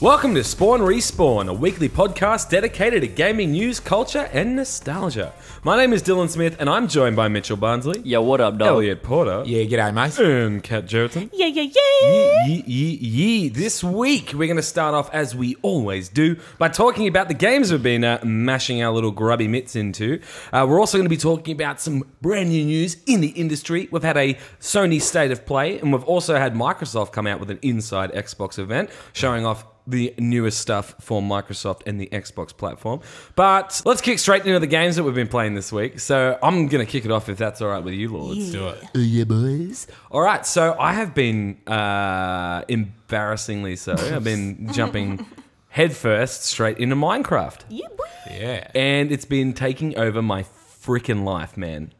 Welcome to Spawn Respawn, a weekly podcast dedicated to gaming news, culture, and nostalgia. My name is Dylan Smith, and I'm joined by Mitchell Barnsley, Yeah, what up, dog? Elliot Porter, Yeah, g'day, mate. and Kat Jerton. Yeah, yeah, yeah. Yee, yee, yee. This week, we're going to start off, as we always do, by talking about the games we've been uh, mashing our little grubby mitts into. Uh, we're also going to be talking about some brand new news in the industry. We've had a Sony State of Play, and we've also had Microsoft come out with an Inside Xbox event showing off the newest stuff for Microsoft and the Xbox platform. But let's kick straight into the games that we've been playing this week. So I'm going to kick it off if that's all right with you, Lords. Do it. Yeah, boys. All right, so I have been uh, embarrassingly so. I've been jumping headfirst straight into Minecraft, Yeah, boy. Yeah. and it's been taking over my freaking life, man.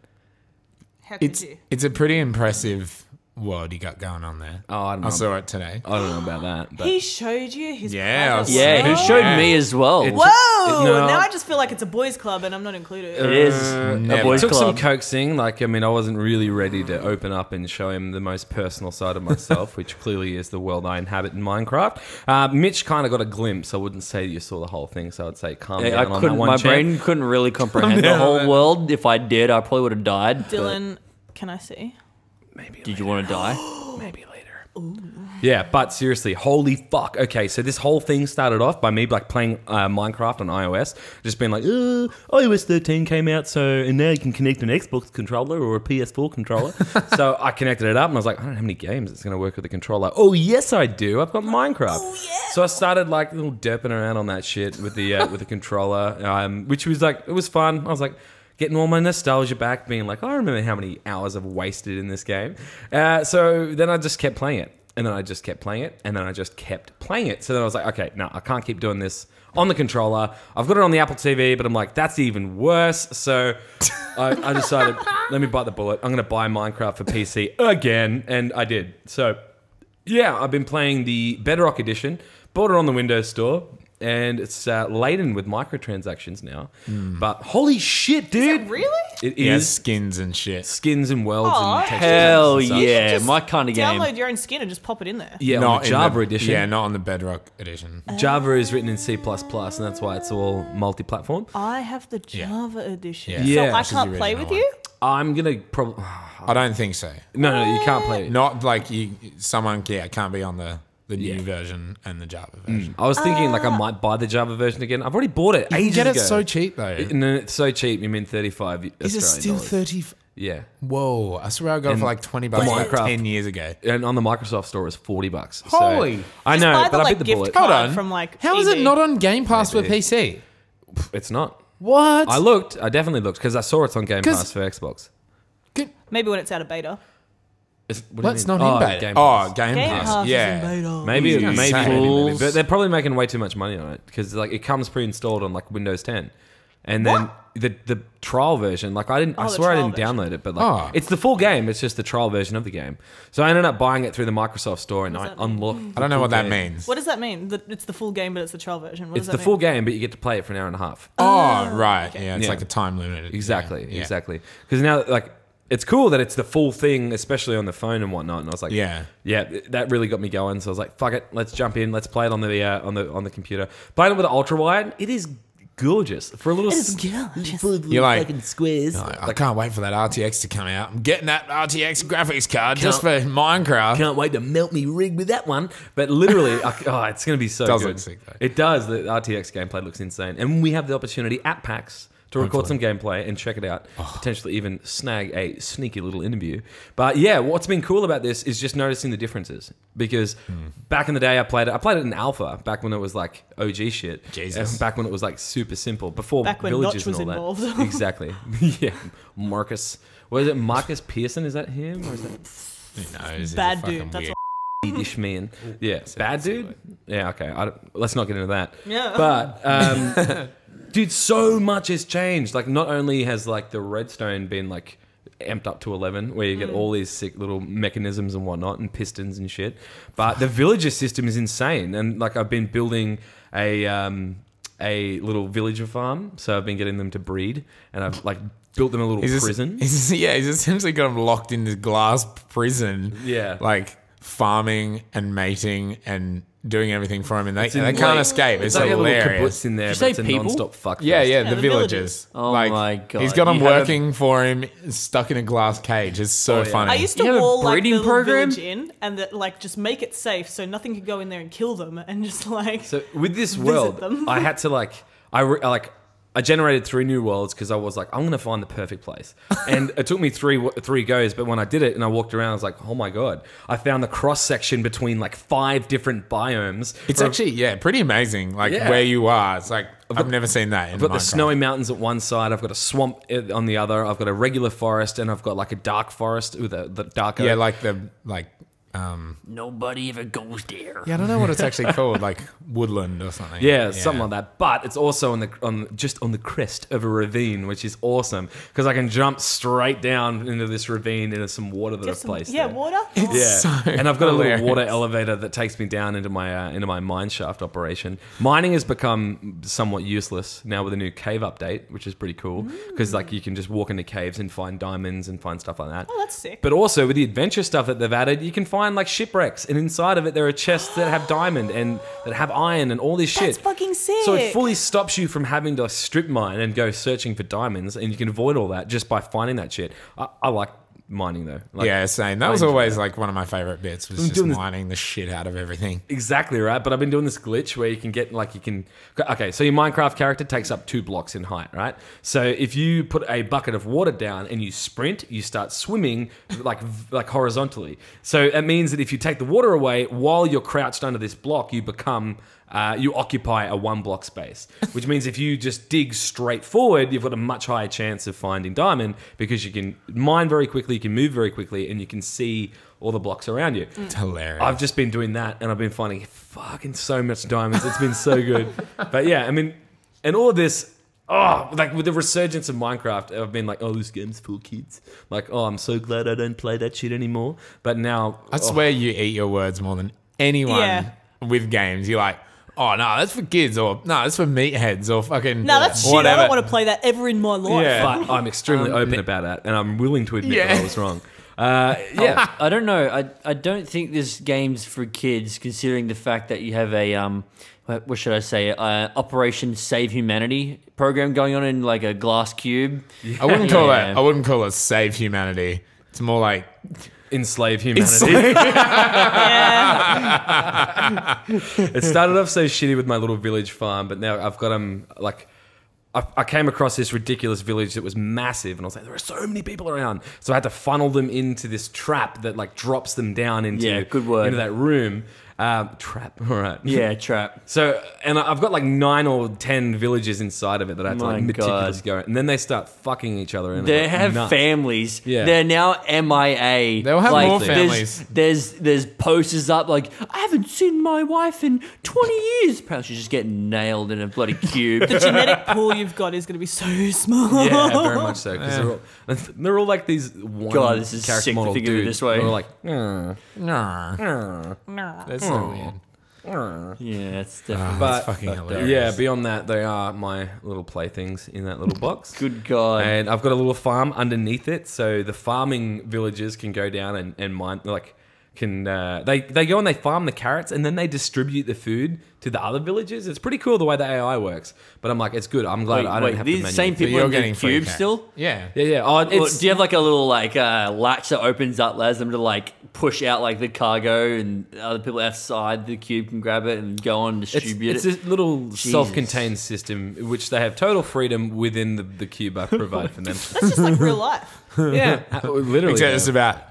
How could It's you? it's a pretty impressive world you got going on there. Oh, I don't know. I saw it today. I don't know about that, but He showed you his Yeah, private was- Yeah, world? he showed Yeah. me as well. It- Whoa! No. Now I just feel like it's a boys' club and I'm not included. it is Uh, a never. boys' took some club. coaxing. Like, I mean, I wasn't really ready to open up and show him the most personal side of myself, which clearly is the world I inhabit in Minecraft. Uh, Mitch kind of got a glimpse. I wouldn't say you saw the whole thing, so I'd say calm Yeah, down I on that couldn't. one. My champ. brain couldn't really comprehend the whole world. If I did, I probably would have died. but Dylan, can I see? Maybe did you want to die? maybe later. Yeah, but seriously, holy fuck. Okay, so this whole thing started off by me like playing uh, Minecraft on iOS, just being like, uh, iOS 13 came out, so and now you can connect an Xbox controller or a PS4 controller. so I connected it up, and I was like, I don't know how many games it's going to work with the controller. Oh yes, I do. I've got Minecraft. Oh, yeah. So I started like little derping around on that shit with the uh, with the controller, um, which was like it was fun. I was like getting all my nostalgia back, being like, I remember how many hours I've wasted in this game. Uh, so then I just kept playing it, and then I just kept playing it, and then I just kept playing it. So then I was like, okay, no, I can't keep doing this on the controller. I've got it on the Apple TV, but I'm like, that's even worse. So I, I decided, let me bite the bullet. I'm going to buy Minecraft for PC again, and I did. So yeah, I've been playing the Bedrock Edition. Bought it on the Windows Store, and it's uh, laden with microtransactions now. But holy shit, dude! Really? It Yeah, is skins and shit. skins and welds Aw, and texture Hell packs and such. yeah, Just my kind of game. Download your own skin and just pop it in there. Yeah, on Not the in Java the- edition. Yeah, not on the Bedrock edition. Java is written in C++, and that's why it's all multi-platform. I have the Java edition. Yeah. Yeah. So I This is can't the play original with you? I'm gonna probably I don't think so. no, no, you can't play it. Not like you. Someone yeah can't be on the the new Yeah. version and the Java mm. version. I was thinking like I ah. might buy the Java version again. I've already bought it You ages get it ago. so cheap though. And then it's so cheap. You mean thirty-five Is it still dollars. thirty? Yeah. Whoa! I swear I got it for like twenty bucks like Minecraft- ten years ago. And on the Microsoft Store it's forty bucks. So- Holy. I Just know, buy the, but I like, bit the gift bullet. card Hold on. from like How is it eBay. not on Game Pass for Maybe. PC? It's not. What? I looked. I definitely looked because I saw it's on Game 'Cause- Pass for Xbox. Good. Maybe when it's out of beta. It's, what do you Well, it's not oh, in beta. Game oh, Game, Game Pass. Pass yeah. maybe, You maybe, maybe, maybe, fools. but they're probably making way too much money on it because like it comes pre-installed on like Windows 10, and then the the trial version. Like I didn't, oh, I Oh, the swear I didn't version. download it, but like Oh. it's the full game. It's just the trial version of the game. So I ended up buying it through the Microsoft Store, and I does that mean? unlocked. I don't know what that means. What does that mean? That it's the full game, but it's the trial version. What It's does the that full game, but you get to play it for an hour and a half. Oh, oh right. Yeah, it's Yeah. like a time limit. Exactly, Yeah. exactly. Because now, like, it's cool that it's the full thing, especially on the phone and whatnot. And I was like, Yeah. yeah, that really got me going. So I was like, fuck it, let's jump in, let's play it on the uh, on the on the computer. Playing it with the ultra wide, it is gorgeous for a little. s- full of You're like- fucking squares. I, I can't wait for that RTX to come out. I'm getting that RTX graphics card just for Minecraft. Can't wait to melt me rig with that one. But literally, I, oh, it's going to be so Does good. look sick. It does. The RTX gameplay looks insane, and we have the opportunity at PAX to record some gameplay and check it out. Oh. Potentially even snag a sneaky little interview. But yeah, what's been cool about this is just noticing the differences because Hmm. back in the day, I played it. I played it in alpha back when it was like OG shit. Jesus. Back when it was like super simple before Back when villages Notch was and all that. involved. exactly. yeah, Markus. What is it? Markus Persson? Is that him or is that? Who knows? He's a Bad fucking dude. That's weird- Swedish man. Yeah, bad dude. Yeah, okay. I don't, let's not get into that. Yeah. But um, dude, so much has changed. Like, not only has like the redstone been like amped up to 11 where you get all these sick little mechanisms and whatnot and pistons and shit but the villager system is insane and like i've been building a um a little villager farm so i've been getting them to breed and i've like built them a little He's just- prison he's- yeah, he's essentially got him locked in this glass prison. Yeah. Like farming and mating and doing everything for him, and they, in they can't like- escape. It's It's, like hilarious. kibbutz in there, you say it's a people? non-stop fuck. Yeah, yeah, Yeah, the, the villagers. villagers. Oh like, my God. He's got them You have a- working for him, stuck in a glass cage. It's so Oh, yeah. funny. I used to You have a wall like the breeding program? village in and that like just make it safe so nothing could go in there and kill them and just like So with this world. I had to like I re- like I generated three new worlds because I was like I'm gonna find the perfect place, and it took me three three goes. But when I did it and I walked around, I was like, oh my god! I found the cross section between like five different biomes. it's actually yeah, pretty amazing. Like Yeah. where you are, it's like I've, never seen that. In I've got the snowy mountains at one side. I've got a swamp eh, on the other. I've got a regular forest, and I've got like a dark forest with a the darker. Yeah, like the like. Um, Nobody ever goes there. yeah, I don't know what it's actually called, like woodland or something. Yeah, something like that. But it's also on the on just on the crest of a ravine, which is awesome because I can jump straight down into this ravine into some water that get I've some, placed. yeah there. water. Yeah, so and I've got a little water elevator that takes me down into my uh, into my mine shaft operation. Mining has become somewhat useless now with a new cave update, which is pretty cool because like you can just walk into caves and find diamonds and find stuff like that. Oh, that's sick. But also with the adventure stuff that they've added, you can find like shipwrecks, and inside of it there are chests that have diamond and that have iron and all this shit. That's fucking sick. So it fully stops you from having to strip mine and go searching for diamonds, and you can avoid all that just by finding that shit. I, I like mining though. Like, yeah, same. That was always like one of my favorite bits was I'm just doing this- mining the shit out of everything. Exactly right, but I've been doing this glitch where you can get like you can. Okay, so your Minecraft character takes up two blocks in height, right? So if you put a bucket of water down and you sprint, you start swimming like like horizontally. So it means that if you take the water away while you're crouched under this block, you become uh, you occupy a one block space, which means if you just dig straight forward, you've got a much higher chance of finding diamond because you can mine very quickly, you can move very quickly, and you can see all the blocks around you. It's hilarious. I've just been doing that and I've been finding fucking so much diamonds. It's been so good. but yeah, I mean, and all of this, oh, like with the resurgence of Minecraft, I've been like, oh, this game's for kids. Like, oh, I'm so glad I don't play that shit anymore. But now, I oh, swear you eat your words more than anyone Yeah. with games. You're like, oh no, that's for kids, or no, that's for meatheads, or fucking no, that's shit. I don't want to play that ever in my life. Yeah. but I'm extremely open about that and I'm willing to admit that I was wrong. Uh, yeah. I don't know. I, I don't think this game's for kids, considering the fact that you have a um, what what should I say, uh, Operation Save Humanity program going on in like a glass cube. I wouldn't call Yeah. it. I wouldn't call it save humanity. It's more like Enslave humanity. it started off so shitty with my little village farm, but now I've got them like. I, I came across this ridiculous village that was massive, and I was like, "There are so many people around." So I had to funnel them into this trap that like drops them down into Yeah, good word. into that room. Um, trap, all right. Yeah, trap. So, and I- I've got like nine or ten villages inside of it that I have to My like meticulously God. go, and then they start fucking each other. And They I'm have nuts. families. Yeah. They're now MIA. They'll have like, more there's- families. There's there's posters up like I haven't seen my wife in 20 years. Perhaps she's just getting nailed in a bloody cube. The genetic pool you've got is going to be so small. Yeah, very much so. Because they're, all, they're all like these one God, this is character sick to model think of it dudes. this way. They're all like, "Mm, nah. mm, Nah. That's so weird. mm." yeah, it's definitely But- That's fucking hilarious. yeah, beyond that, they are my little playthings in that little box. good God. And I've got a little farm underneath it, so the farming villagers can go down and, and mine like can uh, they they go and they farm the carrots and then they distribute the food to the other villages. It's pretty cool the way the AI works. But I'm like, it's good. I'm glad wait, I don't wait, have these to same manually- So people you're in the getting free cube carrots. still? Yeah. Yeah, yeah. Oh, Or it's, do you have like a little like uh, latch that opens up, allows them to like push out like the cargo, and other people outside the cube can grab it and go on and It's, distribute it's it? a little self-contained system which they have total freedom within the, the cube I provide for them. That's just like real life. yeah, literally. Except yeah. it's about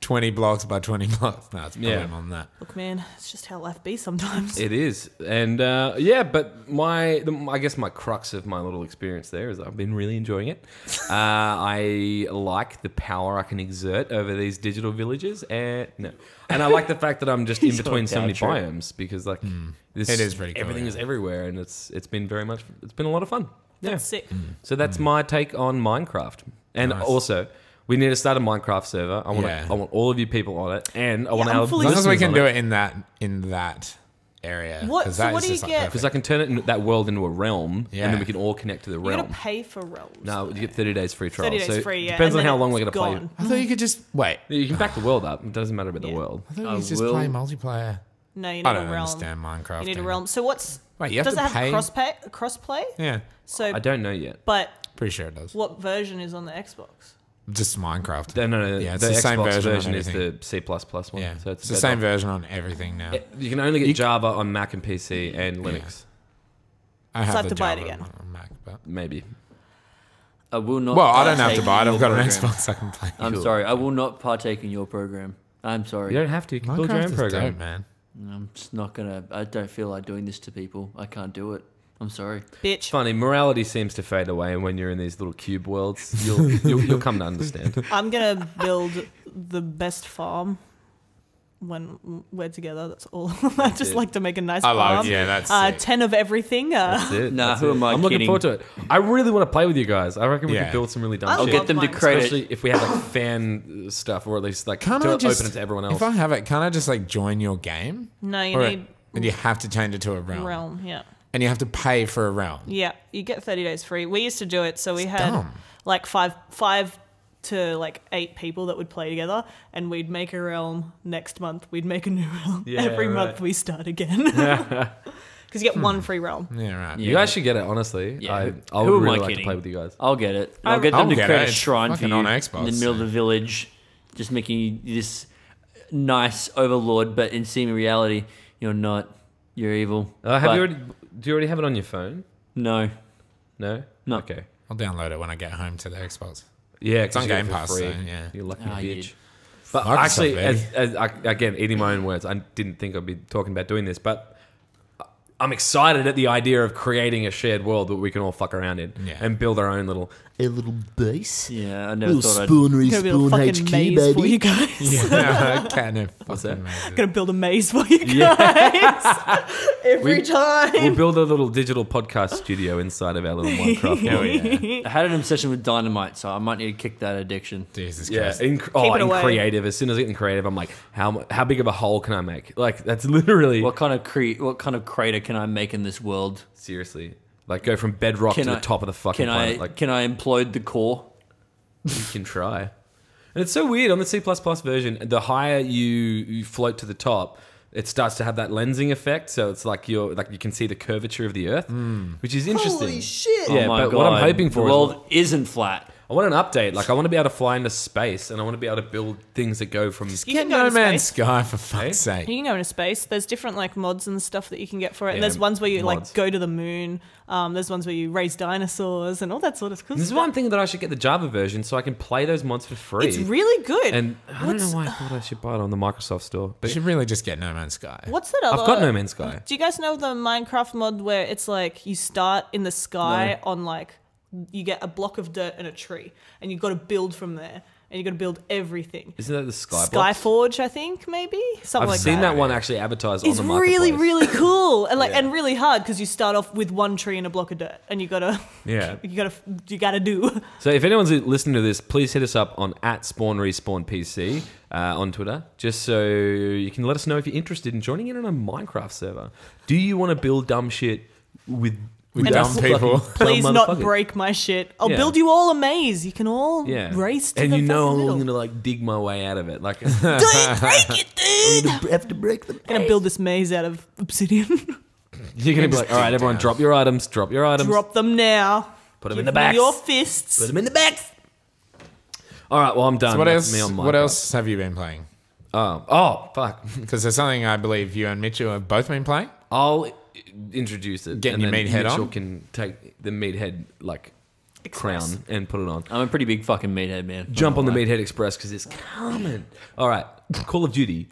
20 blocks by 20 blocks. No, it's probably Yeah. more than that. Look, man, it's just how life be sometimes. It is, and uh, yeah, but my, the, I guess my crux of my little experience there is I've been really enjoying it. Uh, I like the power I can exert over these digital villages, and no, and I like the fact that I'm just in between so many down biomes because like this, It is pretty cool, Everything yeah. is everywhere, and it's it's been very much, it's been a lot of fun. Yeah, That's sick. so that's my take on Minecraft, and Nice. also. We need to start a Minecraft server. I want Yeah. I want all of you people on it, and I want I'm our As long as we can do it in that in that area. What- 'cause so that what is do you just, like, get? perfect. Because I can turn it in, that world into a realm, Yeah. and then we can all connect to the realm. You're realm. going to pay for rolls. No, you get 30 days free trial. 30 days so free, yeah. Depends and on how long we're going to play. I thought you could just wait. You can back the world up. It doesn't matter about the world. I thought you could just will- play multiplayer. No, you need I a don't realm. understand Minecraft. You need a anymore. realm. So what's Wait, you have does to it have pay? cross pay, cross play? Yeah, So, I don't know yet. but pretty sure it does. what version is on the Xbox? Just Minecraft. No, no, no. Yeah, it's the, the same Xbox version version, is the. C one. yeah, so it's, it's, the better. same version on everything now. It- You can only get Java on Mac and PC and Linux. I have have the to buy it again. on Mac, but Maybe. I will not. well, I don't have to buy it. I've got your an. Xbox. I can play. I'm Cool. sorry. I will not partake in your program. I'm sorry. You don't have to. You can build your Minecraft own program. dope, man. I'm just not gonna. I don't feel like doing this to people. I can't do it. I'm sorry. Bitch. Funny, morality seems to fade away when you're in these little cube worlds. You'll, you'll, you'll come to understand. I'm gonna build the best farm when we're together. That's all. I just it. like to make a nice I farm. love. Yeah, that's. uh, sick. ten of everything. Uh, That's it. Nah, that's who it. am I I'm looking forward to it. I really want to play with you guys. I reckon we Yeah. could build some really dumb I'll I'll shit. get them to Mine. create Especially it. if we have like fan stuff, or at least like Can't to I just open it to everyone else. If I have it, can't I just like join your game? no, you Or- need and you have to change it to a realm. realm. Yeah. And you have to pay for a realm. Yeah, you get 30 days free. We used to do it, so we It's had dumb. like five five to like eight people that would play together, and we'd make a realm next month. We'd make a new realm Yeah, every right. month. We start again because you get one free realm. Yeah, right. you guys should get it. Honestly, Yeah. I, I would am really I like to play with you guys. I'll get it. I'll I- get them I'll to get create it. a shrine for fucking you on in the middle of the village, just making you this nice overlord. But in seeming reality, you're not. You're evil. Uh, have But you already? Do you already have it on your phone? No. No. No. Okay. I'll download it when I get home to the Xbox. Yeah, It's on 'cause you get it Game Pass, free. so, yeah. You lucky Ah, bitch. you- But Microsoft, actually, as, as I, again, eating my own words, I didn't think I'd be talking about doing this, but I'm excited at the idea of creating a shared world that we can all fuck around in Yeah. and build our own little. A little base. Yeah, I never Little thought I'd. spawn Gonna build a respawn fucking HQ, maze for you baby. guys. Yeah, catnip. What's that? Gonna build a maze for you guys Yeah. every We- time. We'll build a little digital podcast studio inside of our little Minecraft Hell world. yeah. I had an obsession with dynamite, so I might need to kick that addiction. Jesus Yeah, Christ. in, oh, it in away. creative. As soon as I get in creative, I'm like, how how big of a hole can I make? Like that's literally What kind of cre- What kind of crater can I make in this world? seriously like go from bedrock Can to I- the top of the fucking Can planet. I? like can I implode the core? you can try. And it's so weird on the C version. The higher you, you float to the top, it starts to have that lensing effect. So it's like you're like you can see the curvature of the Earth, hmm. which is interesting. Holy shit. Yeah, oh but god! what I'm hoping for the is world isn't flat. I want an update. Like I want to be able to fly into space, and I want to be able to build things that go from. You Get can go No into Man's space. Sky for fuck's sake. You can go into space. There's different like mods and stuff that you can get for it. Yeah, and there's ones where you mods. like go to the moon. Um, there's ones where you raise dinosaurs and all that sort of cool This is stuff. why I'm thinking that I should get the Java version so I can play those mods for free. It's really good. and I don't know why I thought I should buy it on the Microsoft store. You But should really just get No Man's Sky. What's that other? I've got No Man's Sky. Do you guys know the Minecraft mod where it's like you start in the sky on like you get a block of dirt and a tree, and you've got to build from there, and you've got to build everything. Isn't that the Sky? Skyforge, I think maybe something I've like seen that. that. one actually advertised It's on the really, really cool, and like Yeah. and really hard because you start off with one tree and a block of dirt, and you gotta, Yeah. you gotta, you gotta do. So if anyone's listening to this, please hit us up on at Spawn Respawn PC uh, on Twitter, just so you can let us know if you're interested in joining in on a Minecraft server. Do you want to build dumb shit with With And dumb people. Please not break my shit. I'll Yeah. build you all a maze. You can all Yeah, race to and the you know fucking I'm middle. gonna like dig my way out of it. Like Don't break it, dude. have to break them. I'm gonna build this maze out of obsidian. you're gonna be like, all right, everyone, down. drop your items, drop your items, Drop them now. put them Give in the me back, your fists. put them in the back. All right, well I'm done. So what That's else? me on What Minecraft. else have you been playing? Oh, oh, fuck. Because there's something I believe you and Mitchell have both been playing. I'll i- introduce it. Getting and your then meathead Mitchell on? can take the meathead like Express. crown and put it on. I'm a pretty big fucking meathead man. Jump on the Not. Meathead Express because it's coming. All right, Call of Duty,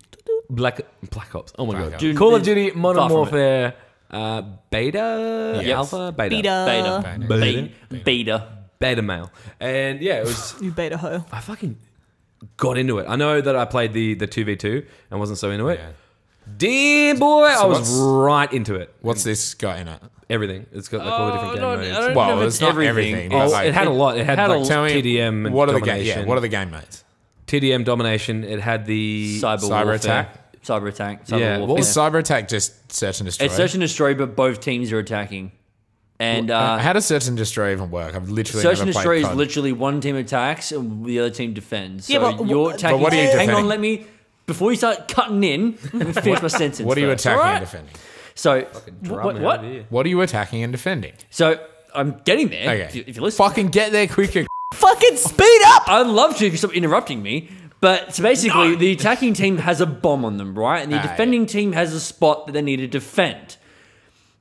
Black Black Ops. Oh my Black god, Ops. Dude, Call of Duty, Modern far from it. Warfare, uh, beta, Yes. alpha, beta, Beta. Beta. Beta. Beta. beta male, and yeah, it was. You beta hoe. I fucking got into it. I know that I played the the two v two and wasn't so into it. Yeah. Damn boy, I was what's- right into it. What's this got in it? Everything. It's got like all the different Oh, game I modes. Don't Well, know if it's not everything, Oh, but like- it had a lot. It had, had like Tell me TDM and what are the game? domination. Yeah, what are the game modes? TDM domination? It had the Cyber, Cyber warfare. attack? Cyber attack. Cyber Yeah, warfare. What was cyber attack? Just search and destroy. It's search and destroy, but both teams are attacking. And uh, How does search and destroy even work? I've literally search never and played destroy is COD. literally one team attacks and the other team defends. Yeah, So but you're wh- attacking. what are you Hang on, defending? let me before you start cutting in, let me finish my sentence. What are you first, attacking alright? and defending? So, what? what? What are you attacking and defending? So, I'm getting there. Okay. If, you, if you listen, Fucking get there quicker. Fucking speed up! I'd love to if you stop interrupting me. But so basically, the attacking team has a bomb on them, right? And the Ah, defending team has a spot that they need to defend.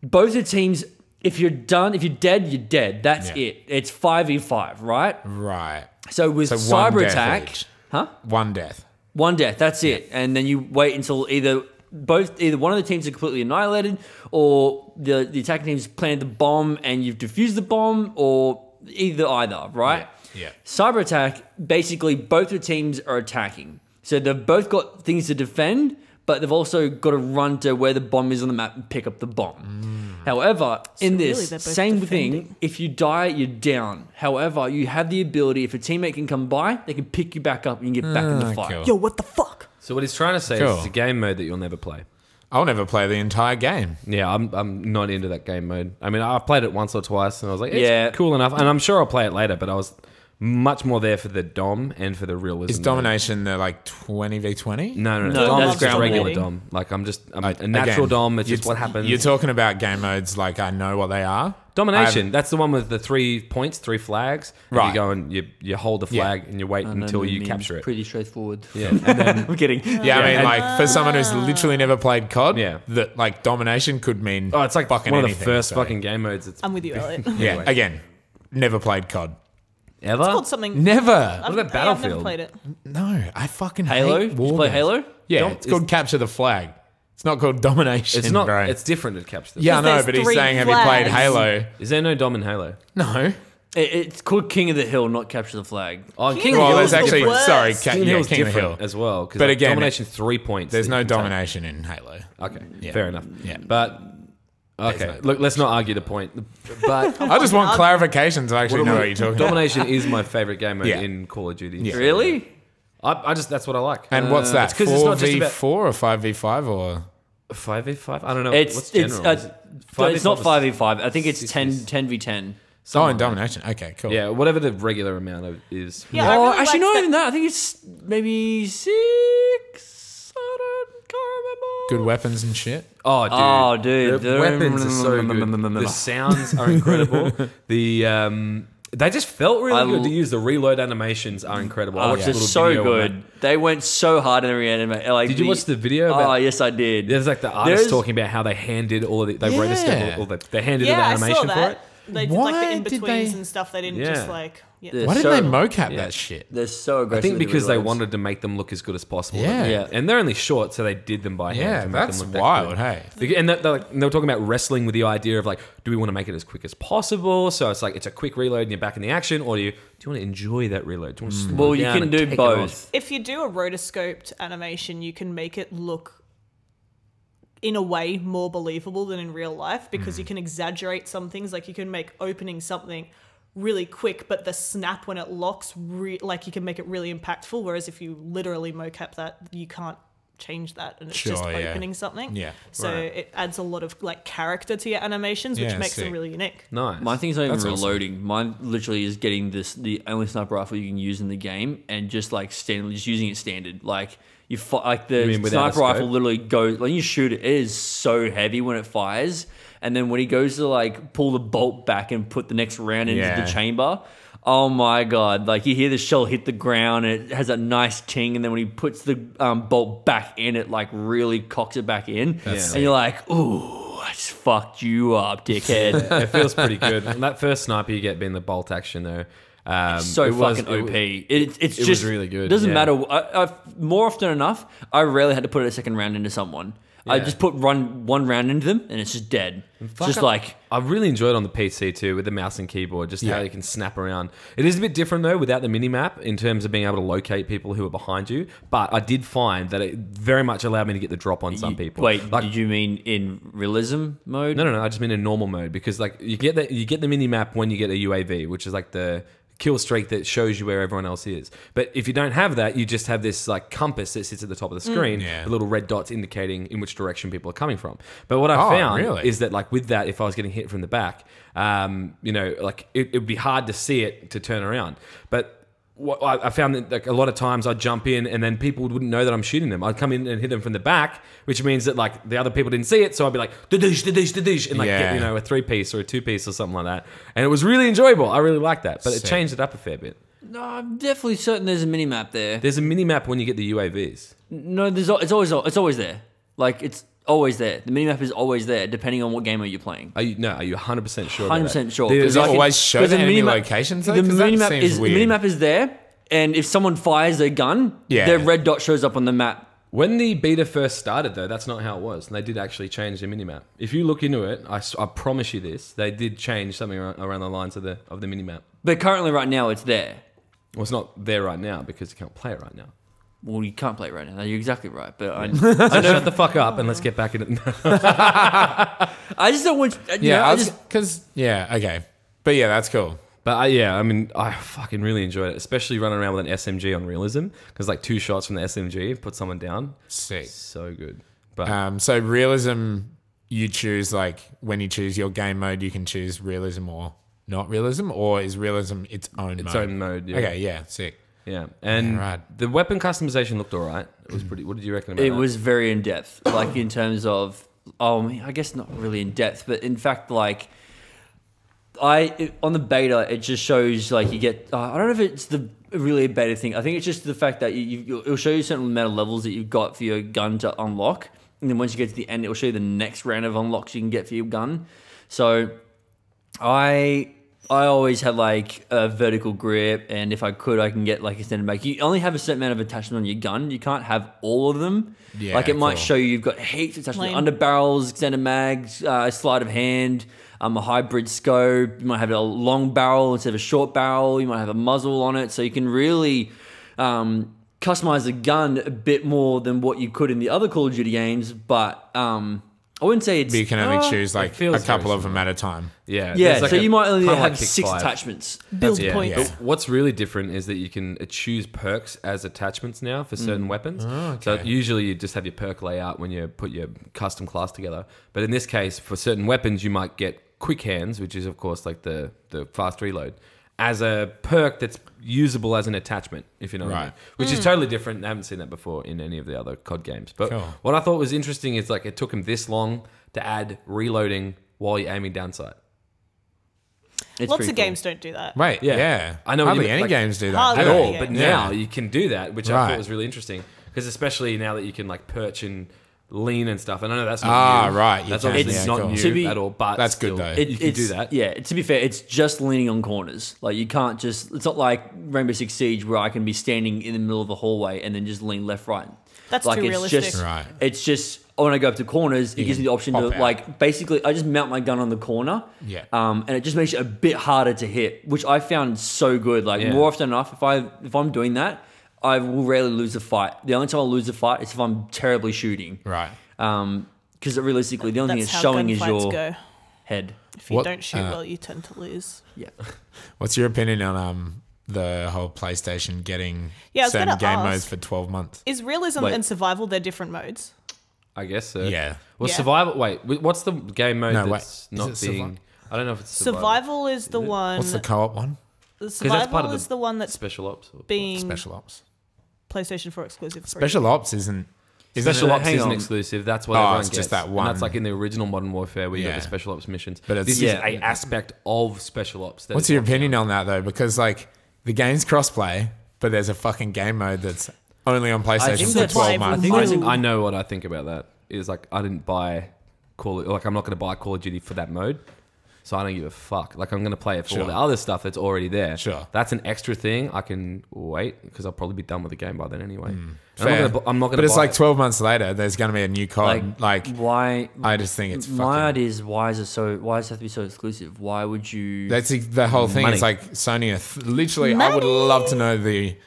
Both the teams, if you're done, if you're dead, you're dead. That's Yeah. it. It's 5v5, right? Right. So with So cyber attack, each. huh? One death. One death, that's it. And then you wait until either both either one of the teams are completely annihilated or the, the attacking team's planted the bomb and you've defused the bomb or either either, right? Yeah, yeah. Cyber attack, basically both the teams are attacking. So they've both got things to defend, but they've also got to run to where the bomb is on the map and pick up the bomb. However, in this they're both same thing, if you die, you're down. However, you have the ability, if a teammate can come by, they can pick you back up and you get back in the Ah, fight. cool. Yo, what the fuck? So what he's trying to say Cool. is it's a game mode that you'll never play. I'll never play the entire game. Yeah, I'm I'm not into that game mode. I mean, I've played it once or twice, and I was like, it's Yeah. cool enough, and I'm sure I'll play it later. But I was much more there for the dom and for the realism. Is mode. domination the like 20 v 20? No, no, no. No, Dom's that's just ground regular walking. dom. Like I'm just I'm Like, a natural again, dom. It's just what happens. You're talking about game modes like I know what they are. Domination. I That's the one with the three points, three flags. And Right. You go and you you hold the Yeah. flag and you wait until you meme's capture it. Pretty straightforward. Yeah, and then I'm kidding. Yeah, I mean, and- like for someone who's literally never played COD, Yeah. that like domination could mean oh, it's like fucking one of the anything, first so- fucking game modes. It's I'm with you, Elliot. Yeah, Anyway. again, never played COD. Ever. It's called something. Never. I've, What about yeah, I've never played it. No, I fucking Halo? hate Did you play games. Halo? Yeah, Don't- it's called capture the flag. It's not called domination. It's not. bro. It's different to capture. The yeah, I know, there's but he's three saying, have you played flags. Halo? Is there no dom in Halo? No. It, it's called King of the Hill, not Capture the Flag. Oh, King King of of Well, the there's Hill. Hill's the actually worst. sorry, ca- King of the yeah, Hill's King of the different Hill. as well. 'cause But like, again, domination three points. There's that no you can take. domination in Halo. Okay, Yeah. fair enough. Yeah. but okay. no- Look, let's not argue the point. But I just want clarification so I actually know what you're talking about. domination is my favorite game mode Yeah. in Call of Duty. Yeah. Really? I, I just that's what I like. And what's that? it's Four not v four or five v five or? Five v five. I don't know. It's what's it's general? uh, it it's not five v five. I think it's six 10 v- 10 So. Oh, in domination. Okay, cool. Yeah, whatever the regular amount of is. Yeah, oh, really actually, liked not even that. I think it's maybe six. Good weapons and shit. Oh, dude. Oh, dude, The the- weapons are so good. The sounds are incredible. the um, they just felt really I good to use. The reload animations are incredible. I Oh, watched a they're so video good. They went so hard in every anime. Like, Did you watch the video about- Oh, yes, I did. There's like the artist There's- talking about how they handed all of the, they wrote a step, Yeah. all, all the, they handed Yeah, the I animation saw for it. They did Why like the in did betweens they- and stuff. They didn't Yeah. just like. Yeah. The- Why did so- they mocap yeah. that shit? They're so aggressive. I aggressive. think with the because they reloads. wanted to make them look as good as possible. Yeah. Yeah. and they're only short, so they did them by hand. Yeah, to make that's them look that wild. good. Hey, They- And they're, they're like, they were talking about wrestling with the idea of like, do we want to make it as quick as possible? So it's like it's a quick reload and you're back in the action, or do you do you want to enjoy that reload? Do you want to slow Well, you down can and do take it off? both. If you do a rotoscoped animation, you can make it look in a way more believable than in real life because you mm. can exaggerate some things. Like you can make opening something really quick, but the snap when it locks, re- like you can make it really impactful. Whereas if you literally mocap that, you can't change that, and it's just Sure, yeah. opening something. Yeah, So right. it adds a lot of like character to your animations, which Yeah, makes sick. them really unique. Nice. My thing's not even That's awesome. reloading. Mine literally is getting this the only sniper rifle you can use in the game, and just like standard, just using it standard. Like you, fi- like the mean sniper rifle literally goes when you shoot it. It is so heavy when it fires, and then when he goes to like pull the bolt back and put the next round into Yeah. the chamber. Oh my god! Like you hear the shell hit the ground, and it has that nice ting, and then when he puts the um, bolt back in, it like really cocks it back in, That's and you're like, "Ooh, I just fucked you up, dickhead." it feels pretty good. And that first sniper you get being the bolt action though. Um, so it fucking it OP. was- It, it's it was just really good, It doesn't yeah. matter. I, I've, more often enough, I rarely had to put a second round into someone. I just put run one round into them, and it's just dead. It's Fuck, just I- like I really enjoyed it on the PC too with the mouse and keyboard, just how you can snap around. It is a bit different though without the mini map in terms of being able to locate people who are behind you. But I did find that it very much allowed me to get the drop on some you- people. Wait, like, did you mean in realism mode? no, no, no. I just mean in normal mode because like you get the you get the mini map when you get a UAV, which is like the kill streak that shows you where everyone else is. But if you don't have that, you just have this like compass that sits at the top of the screen, Yeah. with little red dots indicating in which direction people are coming from. But what I Oh, found really? is that like with that, if I was getting hit from the back, um, you know, like it would be hard to see it to turn around. But I I found that like a lot of times I'd jump in and then people wouldn't know that I'm shooting them. I'd come in and hit them from the back, which means that like the other people didn't see it, so I'd be like da-dish, da-dish, da-dish, and like Yeah. get you know a three piece or a two piece or something like that, and it was really enjoyable. I really liked that, but it changed it up a fair bit. No, I'm definitely certain there's a mini map there. There's a mini map when you get the UAVs. No, there's it's always it's always there. Like it's always there. The mini map is always there, depending on what game are you playing. Are you no? Are you 100 percent sure? 100 percent sure. Does it Like, always show the minimap- locations, though? The minimap is the weird. minimap is there, and if someone fires a gun, Yeah. their red dot shows up on the map. When the beta first started, though, that's not how it was. And they did actually change the minimap. If you look into it, I promise you this, they did change something around, around the lines of the of the minimap. But currently, right now, it's there. Well, it's not there right now because you can't play it right now. Well, you can't play it right now. You're exactly right. But I, So shut the fuck up and let's get back into I just don't want. You Yeah, know, I I just because yeah, okay, but yeah, that's cool. But I, yeah, I mean, I fucking really enjoyed it, especially running around with an SMG on realism because like two shots from the SMG put someone down. Sick. So good. But Um, so realism, you choose like when you choose your game mode, you can choose realism or not realism, or is realism its own its mode? own mode. Yeah. Okay, yeah, sick. Yeah, and Yeah, right. the weapon customization looked alright. It was pretty. What did you reckon about it that? was very in depth, like in terms of. Oh, I I guess not really in depth, but in fact, like I it, on the beta, it just shows like you get. Uh, I don't know if it's the really a beta thing. I think it's just the fact that you, you it'll show you certain amount of levels that you've got for your gun to unlock, and then once you get to the end, it'll show you the next round of unlocks you can get for your gun. So, I I always had like a vertical grip, and if I could, I can get like extended mag. You only have a certain amount of attachment on your gun. You can't have all of them. Yeah, like it might cool. show you you've got heaps of attachment Lame. under barrels, extended mags, uh, sleight of hand, um, a hybrid scope. You might have a long barrel instead of a short barrel. You might have a muzzle on it, so you can really um, customize the gun a bit more than what you could in the other Call of Duty games. But um, I wouldn't say it's But you can only uh, choose like a couple of them at a time. yeah. yeah, like so a- you might only have like six Five. attachments. Build Yeah. points. Yeah. But what's really different is that you can uh, choose perks as attachments now for certain weapons. So okay. usually you just have your perk layout when you put your custom class together. But in this case, for certain weapons, you might get quick hands, which is of course like the the fast reload, as a perk that's usable as an attachment. If you know what I mean. Right. Which is totally different. I haven't seen that before in any of the other COD games. But Cool. what I thought was interesting is like it took them this long to add reloading while you're aiming down sight. It's Lots of cool. games don't do that. Right? Yeah. Yeah, I know what you Hardly mean, any like- games do that. At all. yeah. But Yeah. now you can do that, which I thought was really interesting because especially now that you can like perch and lean and stuff. And I know that's not Ah, new. right, you That's can, obviously yeah, not cool. new To be- at all. But That's good, still, though. It- you can do that. Yeah, to be fair, it's just leaning on corners. Like you can't just. It's not like Rainbow Six Siege where I can be standing in the middle of the hallway and then just lean left, right. That's like too it's realistic. Just, Right. It's just when I go up to corners, it You gives me the option to pop out. like basically I just mount my gun on the corner. Yeah. Um, and it just makes it a bit harder to hit, which I found so good. Like Yeah. more often than enough, if I if I'm doing that, I will rarely lose a fight. The only time I'll lose a fight is if I'm terribly shooting. Right. Um, because realistically, the only thing That's it's how showing is gunfights your go. head. If you What- don't shoot uh, well, you tend to lose. Yeah. What's your opinion on um the whole PlayStation getting Yeah, I was certain gonna game ask. modes for twelve months? Is realism Wait. and survival they're different modes? I guess so. Yeah. Well, Yeah. survival. Wait, wh- what's the game mode No, wait. that's Is not it survi- being? I don't know if it's Survival, survival is the one. What's the co-op one? the that's survival part of the is the one that's special ops. or- being Special Ops. PlayStation 4 exclusive. Special Ops isn't. isn't Special it- Ops isn't on. exclusive. That's what Oh, everyone it's gets. just that And one. that's like in the original Modern Warfare where you Yeah. got the special ops missions. But it's- this Yeah. is a aspect of special ops. What's your optional. opinion on that though? Because like the game's crossplay, but there's a fucking game mode that's only on PlayStation for twelve I months. think I, think- I know what I think about that. Is like I didn't buy Call like I'm not going to buy Call of Duty for that mode, so I don't give a fuck. Like I'm going to play it for all Sure. the other stuff that's already there. Sure. that's an extra thing. I can wait because I'll probably be done with the game by then anyway. Hmm. And I'm. Not gonna, I'm not going But it's like twelve months later. There's going to be a new COD. Like, why? I just think it's my fucking. idea is why is it so? Why does it have to be so exclusive? Why would you? That's the, the whole thing. Money. It's like Sony. Are th- literally, I would love to know the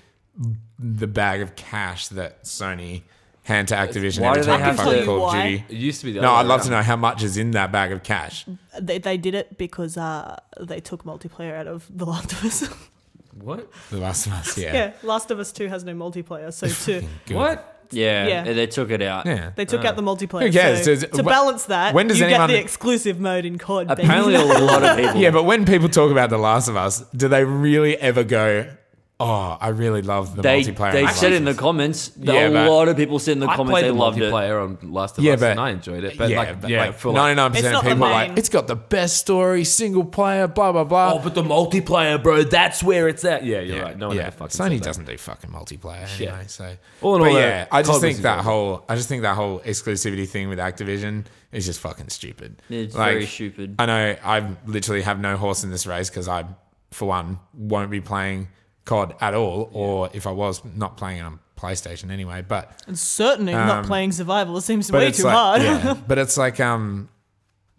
the bag of cash that Sony hand to Activision Why every do they time have they fucking to- Call of Why? Duty. it used to be the No, other I'd way love to around. know how much is in that bag of cash. They, they did it because uh, they took multiplayer out of The Last of Us. What? The Last of Us, yeah. yeah, Last of Us 2 has no multiplayer, so to Good. What? yeah, Yeah. they took it out. Yeah. they took out the multiplayer. Who cares? So Does- to wh- balance that, when does you anyone- get the exclusive mode in COD. baby. Apparently, a lot of people. Yeah, but when people talk about The Last of Us, do they really ever go, Oh, I really love the They multiplayer. they said in the comments. Yeah, a lot of people said in the I comments played they the loved it. multiplayer on Last of Yeah, Us, but- and I enjoyed it. But yeah, like, but yeah, like for like, ninety nine It's percent of not the people are like it's got the best story, single player, blah blah blah. oh, but the multiplayer, bro, that's where it's at. Yeah, you're yeah, right. No one yeah. ever fucking Sony said that. doesn't do fucking multiplayer anyway. So All in but all, uh, yeah, I just COD think was that really- whole I just think that whole exclusivity thing with Activision is just fucking stupid. It's Like, very stupid. I know I literally have no horse in this race because I, for one, won't be playing COD at all, or if I was not playing on PlayStation anyway. But And certainly not Um, playing survival. It seems way too like, hard. yeah, but it's like um,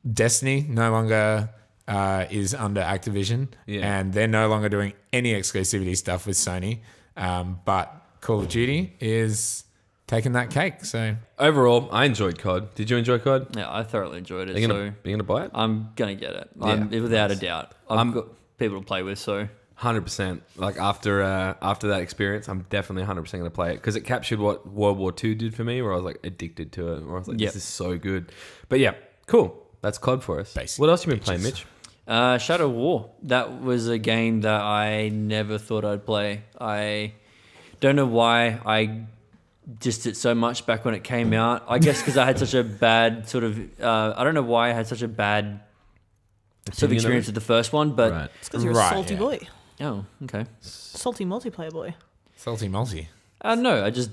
Destiny no longer uh, is under Activision, Yeah. and they're no longer doing any exclusivity stuff with Sony. Um, but Call of Duty is taking that cake. So Overall, I enjoyed COD. Did you enjoy COD? Yeah, I thoroughly enjoyed it. Are you so gonna, are you gonna buy it? I'm gonna get it. I'm, Yeah, without a doubt. I've I'm- got people to play with, so Hundred percent. Like after uh, after that experience, I'm definitely hundred percent gonna play it because it captured what World War II did for me, where I was like addicted to it. Where I was like, Yep. this is so good. But yeah, cool. That's COD for us. Basic what else you been playing. Mitch? Uh, Shadow War. That was a game that I never thought I'd play. I don't know why I dissed it so much back when it came out. I guess because I had such a bad sort of. Uh, I don't know why I had such a bad sort of Opinion of experience with the first one, but Right. It's because you're Right, a salty yeah. boy. Oh, okay. Salty multiplayer boy. salty multi. I don't. I just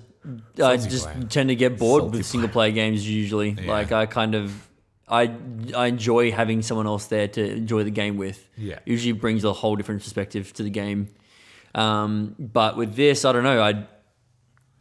I Salty just player. tend to get bored Salty with single player games usually. Yeah. Like I kind of I I enjoy having someone else there to enjoy the game with. Yeah. Usually brings a whole different perspective to the game. Um, but with this, I don't know. I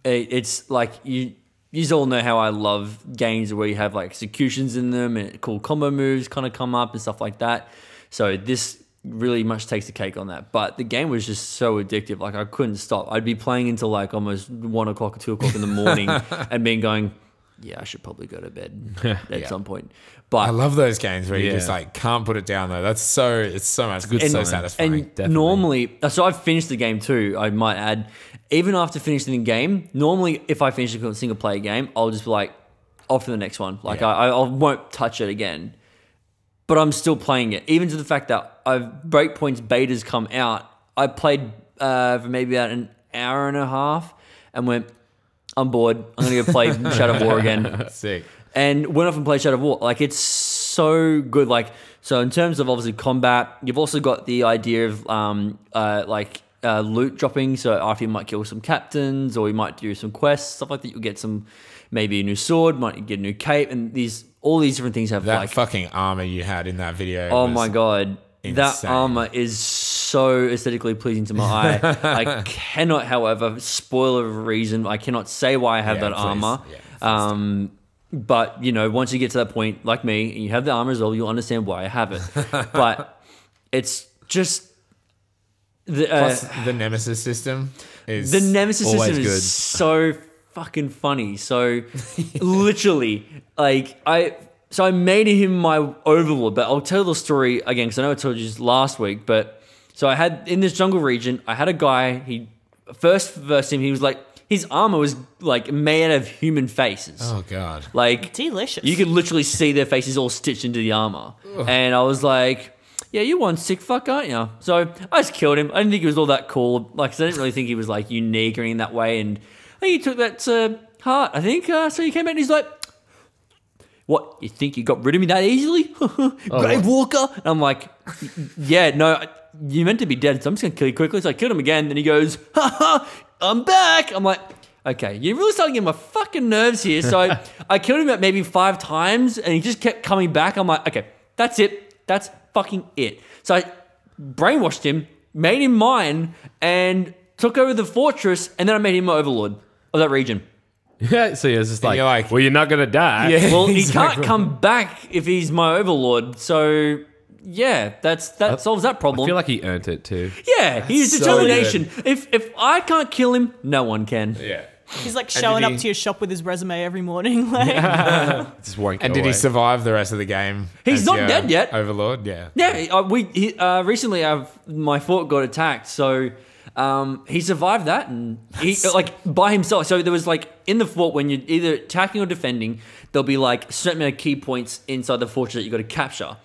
it, it's like you you all know how I love games where you have like executions in them and cool combo moves kind of come up and stuff like that. So this really much takes the cake on that. But the game was just so addictive. Like I couldn't stop. I'd be playing until like almost one o'clock or two o'clock in the morning and being going, yeah, I should probably go to bed at Yeah. some point. But I love those games where you just like can't put it down though. That's so it's so much good it's so satisfying. and definitely. normally, uh, so I've finished the game too. I might add, even after finishing the game, normally if I finish a single player game, I'll just be like, off to the next one. Like Yeah. I, I won't touch it again. But I'm still playing it, even to the fact that I've Breakpoint's betas come out. I played uh, for maybe about an hour and a half, and went, I'm bored. I'm gonna go play Shadow War again Sick. and went off and played Shadow of War. Like it's so good. Like so, in terms of obviously combat, you've also got the idea of um uh like uh, loot dropping. So after you might kill some captains, or you might do some quests, stuff like that. You'll get some maybe a new sword, might get a new cape, and these all these different things have That like fucking armor you had in that video. Oh my god. That armor is so aesthetically pleasing to my eye. I cannot, however, spoil a reason. I cannot say why I have Yeah, that please. armor. Yeah, um, but you know, once you get to that point, like me, and you have the armor as well, you'll understand why I have it. but it's just the uh, Plus the Nemesis system is the nemesis system good. is so fucking funny. So literally, like I, so I made him my overlord. But I'll tell the story again because I know I told you this last week. But so I had in this jungle region, I had a guy. He first first him. He was like his armor was like made out of human faces. Oh god. Like Delicious. you could literally see their faces all stitched into the armor. And I was like, yeah, you one sick fuck, aren't you? So I just killed him. I didn't think he was all that cool. Like, I didn't really think he was like unique or anything that way. And I think he took that to heart. I think uh, so. He came out and he's like, "What? You think you got rid of me that easily, Grave Walker?" And I'm like, "Yeah, no, you meant to be dead. So I'm just gonna kill you quickly." So I killed him again. Then he goes, "Ha ha, I'm back." I'm like. Okay, you're really starting to get my fucking nerves here. So I, I killed him about maybe five times, and he just kept coming back. I'm like, okay, that's it. That's fucking it. So I brainwashed him, made him mine, and took over the fortress, and then I made him my overlord of that region. Yeah, so yeah, it's just like, you're like- well, you're not gonna die. Yeah. Well, he can't come back if he's my overlord. So yeah, that's that solves that problem. I problem. feel like he earned it too. yeah, he's so determination. if if I can't kill him, no one can. Yeah. He's like did showing up he- to your shop with his resume every morning. Like, Just won't go And did away. he survive the rest of the game? He's as not your dead yet. Overlord, yeah. Yeah, uh, we he, uh, recently I've my fort got attacked, so um, he survived that and he like by himself. So there was like in the fort when you're either attacking or defending, there'll be like certain amount of key points inside the fortress that you got to capture.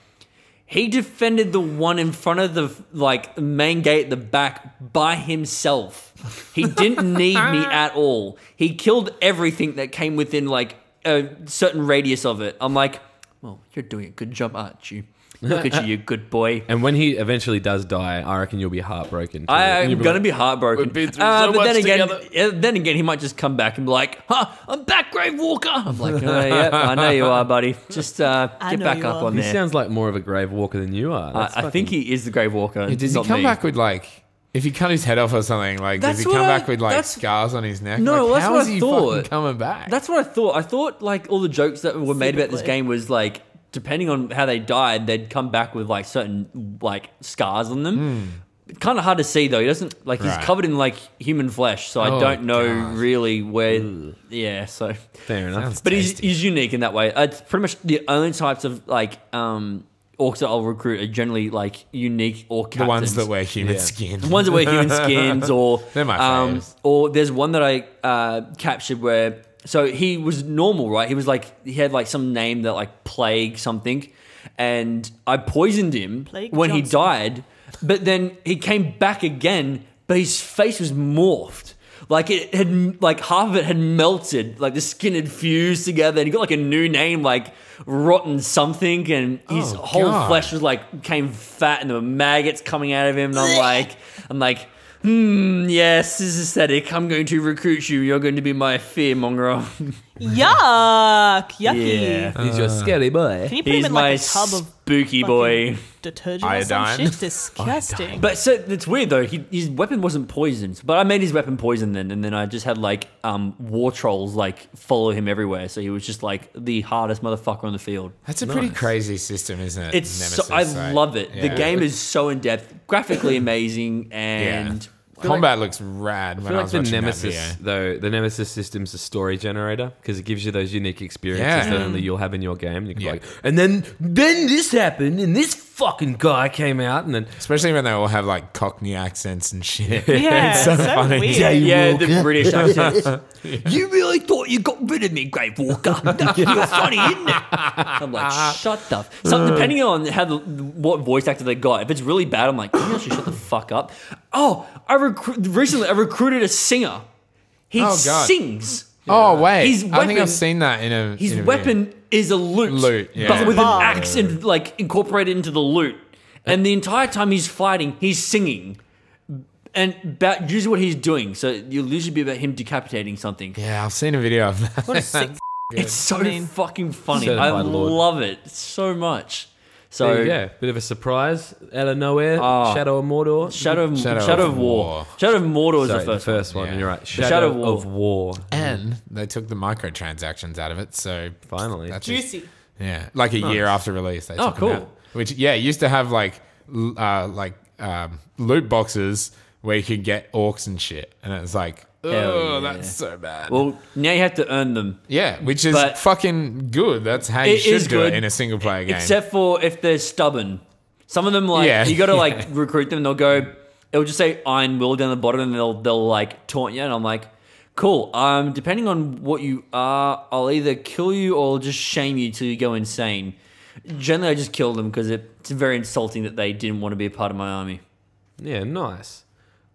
He defended the one in front of the like main gate at the back by himself. He didn't need me at all. He killed everything that came within like a certain radius of it. I'm like, well, you're doing a good job, aren't you? Look at you, you good boy. And when he eventually does die, I reckon you'll be heartbroken. too. I, And I'm you'll gonna like, be heartbroken. We've been through Uh, so but then again, together. then again, he might just come back and be like, "Huh, I'm back, Grave Walker." I'm like, oh, "Yeah, I know you are, buddy. Just uh, get back up are. on He there." sounds like more of a grave walker than you are. I, That's I think fucking- he is the Grave Walker. Does he come me. back with like? If he cut his head off or something, like That's does he come I- back with like scars on his neck? No, like, that's how what is I he thought. coming back? That's what I thought. I thought like all the jokes that were made about this game was like depending on how they died, they'd come back with like certain like scars on them. Kind of hard to see though. He doesn't like he's. Right. covered in like human flesh, so I Oh, don't know God. really where. Yeah, so fair enough. Sounds but he's, tasty. he's unique in that way. Uh, It's pretty much the only types of like um orcs that I'll recruit are generally like unique orc the ones that wear human Yeah. skin. The ones that wear human skins, or They're my um, faves. or there's one that I uh, captured where so he was normal, right? He was like he had like some name that like plague something, and I poisoned him Plague when he died, but then he came back again, but his face was morphed. Like it had, like half of it had melted, like the skin had fused together, and he got like a new name, like rotten something, and his Oh, whole God. flesh was like became fat, and there were maggots coming out of him, and I'm like, I'm like, hmm, yes, this is aesthetic. I'm going to recruit you. You're going to be my fear monger. Yuck! Yucky. Yeah. He's your scary boy. Can you put him He's in my like a tub of spooky boy. fucking detergent or some Iodine. shit? Disgusting. But so it's weird though. He, his weapon wasn't poisoned, but I made his weapon poison then, and then I just had like um, war trolls like follow him everywhere. So he was just like the hardest motherfucker on the field. That's a pretty crazy system, isn't it? It's so, I like, love it. The game is so in depth, graphically amazing, and Combat looks rad. I feel like was the Nemesis, though, the Nemesis system's a story generator because it gives you those unique experiences Yeah. that only you'll have in your game. You can Yeah. be like, and then then this happened, and this fucking guy came out, and then Especially when they all have like Cockney accents and shit. yeah, it's so, so, funny. weird. yeah, the British accent. You really thought you got rid of me, Grave Walker? You're funny, isn't it? I'm like, shut the. So uh. depending on how the what voice actor they got, if it's really bad, I'm like, can you actually shut the fuck up? Oh, I recru- recently I recruited a singer. He Oh, God. sings. Oh wait, His I think weapon- I've seen that in a. His in a video. weapon is a loot, Loot, yeah. but with an Bar. axe and like incorporated into the loot. And the entire time he's fighting, he's singing, and about usually what he's doing. So you'll usually be about him decapitating something. Yeah, I've seen a video of that. What a sick. It's so I mean- fucking funny. Certified I lord. love it so much. So there you go, bit of a surprise out of nowhere. Oh. Shadow of Mordor. Shadow of Shadow Shadow, of of War. War. Shadow of Mordor was Sorry, the first. the first one. Yeah. You're right. The Shadow, Shadow of War. of War. and they took the microtransactions out of it, so Finally. that's just- Juicy. yeah, like a year after release. They Oh, took them cool. out. Which yeah, used to have like uh, like um, loot boxes where you could get orcs and shit, and it was like, Hell oh, yeah. that's so bad. Well, now you have to earn them. yeah, which is but- fucking good. That's how you should do good, it in a single player game. Except for if they're stubborn. Some of them like Yeah. you got to like recruit them. They'll go. It'll just say Iron Will down the bottom, and they'll they'll like taunt you. And I'm like, cool. Um, depending on what you are, I'll either kill you or just shame you till you go insane. Generally, I just kill them because it, it's very insulting that they didn't want to be a part of my army. Yeah, nice.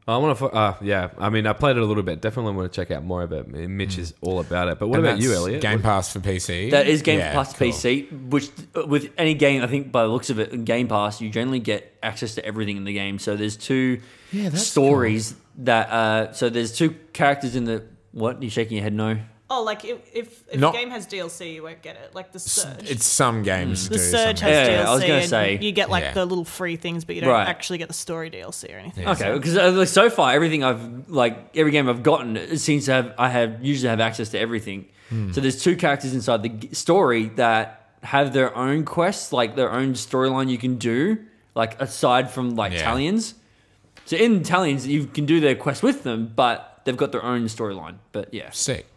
I want to. Uh, yeah, I mean, I played it a little bit. Definitely want to check out more of it. Mitch is all about it. But what And about you, that's Elliot? Game Pass for PC. That is Game Yeah, Pass cool. PC, which uh, with any game, I think by the looks of it, in Game Pass, you generally get access to everything in the game. So there's two Yeah, that's stories that. Uh, so there's two characters in the. What? You shaking your head? No. Oh, like if if, if Not- the game has DLC, you won't get it. Like the Surge. It's some games the do. Surge some has Yeah, DLC, I was gonna and say, you get like yeah. the little free things, but you don't Right. actually get the story DLC or anything. Okay, because uh, like, so far everything I've like every game I've gotten it seems to have I have usually have access to everything. Hmm. So there's two characters inside the g- story that have their own quests, like their own storyline you can do, like aside from like Yeah. Italians. So in Italians you can do their quest with them, but they've got their own storyline. But yeah, Sick,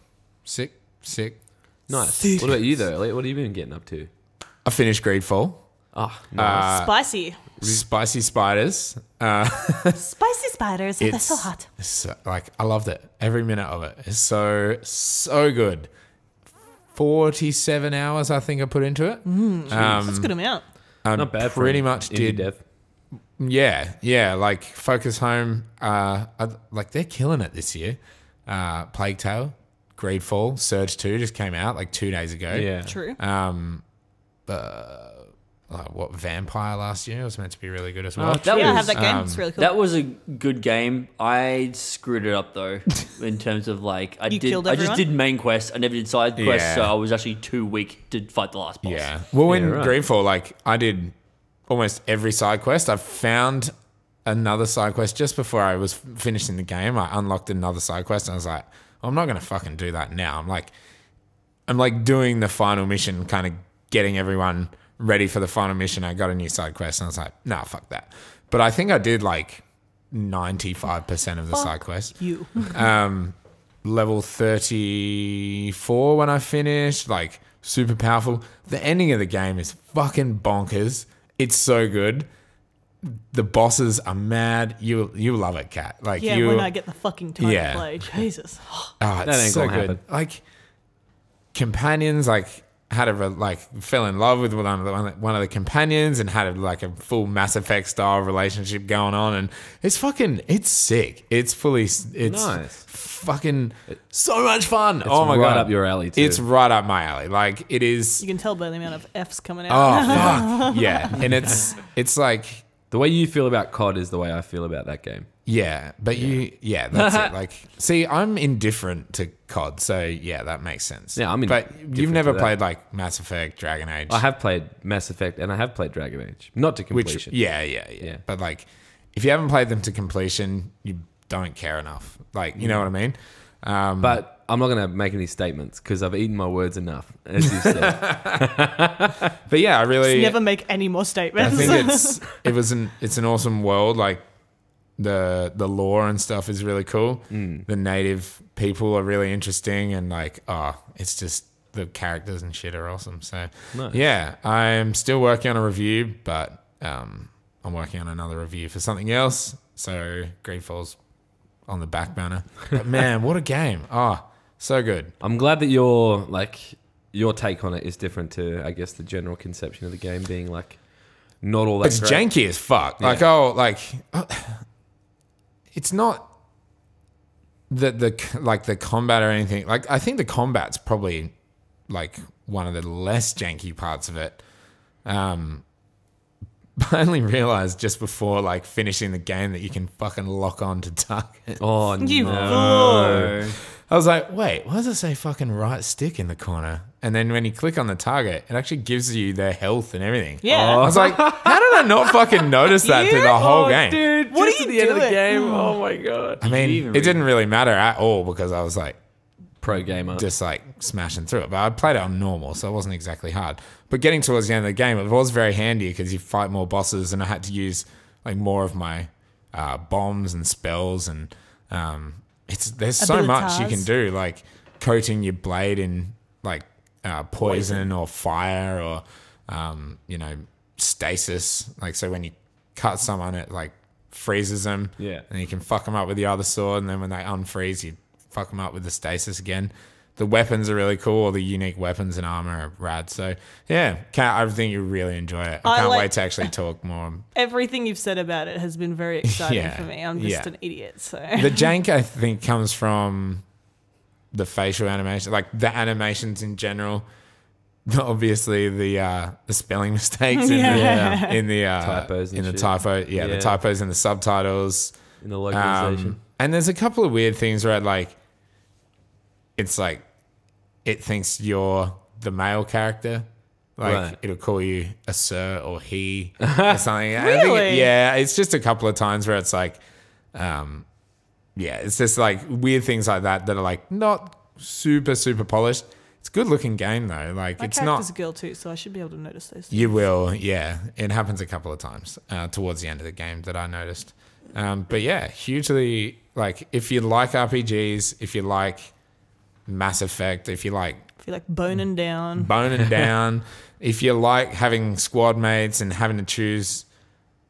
sick, sick. nice. What about you, though, Elliot? What have you been getting up to? I finished Greedfall. Ah, nice. Uh, Spicy. Spicy spiders. Uh, Spicy spiders. Oh, they're so hot. so- like I loved it. Every minute of it. it is so so good. Forty-seven hours, I think I put into it. Mm, um, That's a good amount. I Not bad. Pretty an much did. dev. Yeah, yeah. Like Focus Home, uh, I- like they're killing it this year. Uh, Plague Tale, Greedfall, Surge Two just came out like two days ago. Yeah. True. Um, uh, like, what Vampire last year was meant to be really good as well. Oh, That yeah, I was- have that game. um, it's really cool. That was a good game. I screwed it up though, in terms of like I You did. killed I just did main quest. I never did side quests, Yeah. so I was actually too weak to fight the last boss. Yeah. Well, in Yeah, right. Greedfall, like I did almost every side quest. I found another side quest just before I was finishing the game. I unlocked another side quest, and I was like, I'm not gonna fucking do that now. I'm like, I'm like doing the final mission, kind of getting everyone ready for the final mission. I got a new side quest, and I was like, nah, fuck that. But I think I did like 95% of the side quest you. um, level 34 when I finished, like super powerful. The ending of the game is fucking bonkers. It's so good. The bosses are mad. You you love it, Cat. Like Yeah, you when I get the fucking time Yeah. to play. Jesus. Oh, That it's ain't so gonna good. happen. Like companions, like had a like fell in love with one of the one of the companions and had a, like a full Mass Effect style relationship going on, and it's fucking it's sick. It's fully it's Nice. fucking so much fun. oh my right god, up your alley, too. It's right up my alley. Like it is. You can tell by the amount of F's coming out. Oh fuck yeah, and it's it's like The way you feel about COD is the way I feel about that game. Yeah, but you, yeah, that's it. Like, see, I'm indifferent to COD, so yeah, that makes sense. Yeah, I'm But you've never played like Mass Effect, Dragon Age, I have played Mass Effect and I have played Dragon Age, not to which, completion. yeah, yeah, yeah, Yeah. But like, if you haven't played them to completion, you don't care enough. Like, you know what I mean? Um, But I'm not going to make any statements because I've eaten my words enough, as you said. but yeah, I really, Never make any more I statements. think it's it was an it's an awesome world. Like the the lore and stuff is really cool. Mm. The native people are really interesting, and like oh, it's just the characters and shit are awesome. So Nice. yeah, I'm still working on a review, but um, I'm working on another review for something else. So Greedfall's on the back burner. But man, what a game! Oh, so good. I'm glad that your like your take on it is different to I guess the general conception of the game being like not all that. it's great. janky as fuck. Like oh, like it's not the the like the combat or anything. Like I think the combat's probably like one of the less janky parts of it. Um, I only realized just before like finishing the game that you can fucking lock on to target. Oh You no! Oh. I was like, wait, why does it say fucking right stick in the corner? And then when you click on the target, it actually gives you their health and everything. Yeah. I was like, how did I not fucking notice that through the whole Oh, game? dude! What just are at the you end of the doing? game. Oh my god! I mean, you it didn't really matter at all because I was like Pro gamer. just like smashing through it. But I played it on normal, so it wasn't exactly hard. But getting towards the end of the game, it was very handy because you fight more bosses, and I had to use like more of my uh, bombs and spells, and um, it's there's so much you can do, like coating your blade in like uh, poison or fire or um, you know stasis. Like so, when you cut someone, it like freezes them. Yeah. and you can fuck them up with the other sword, and then when they unfreeze, you fuck them up with the stasis again. The weapons are really cool. All the unique weapons and armor are rad. So yeah, can't, I think you really enjoy it. I I can't like- wait to actually talk more. Everything you've said about it has been very exciting Yeah. for me. I'm just Yeah. an idiot. So The jank I think comes from the facial animation, like the animations in general. Obviously, the uh, the spelling mistakes in Yeah. the in the uh, Typos and in the shit. typo, yeah, the typos in the subtitles. in the localization. Um, and there's a couple of weird things where like it's like it thinks you're the male character. Like Right. it'll call you a sir or he or something. I think it- Really? yeah, it's just a couple of times where it's like, um, yeah, it's just like weird things like that that are like not super super polished. It's a good looking game though. Like my it's character's not. a girl too, so I should be able to notice those. You will, yeah. It happens a couple of times uh, towards the end of the game that I noticed. Um, but yeah, hugely like if you like RPGs, if you like Mass Effect, if you like if you like boning down. boning down, if you like having squad mates and having to choose,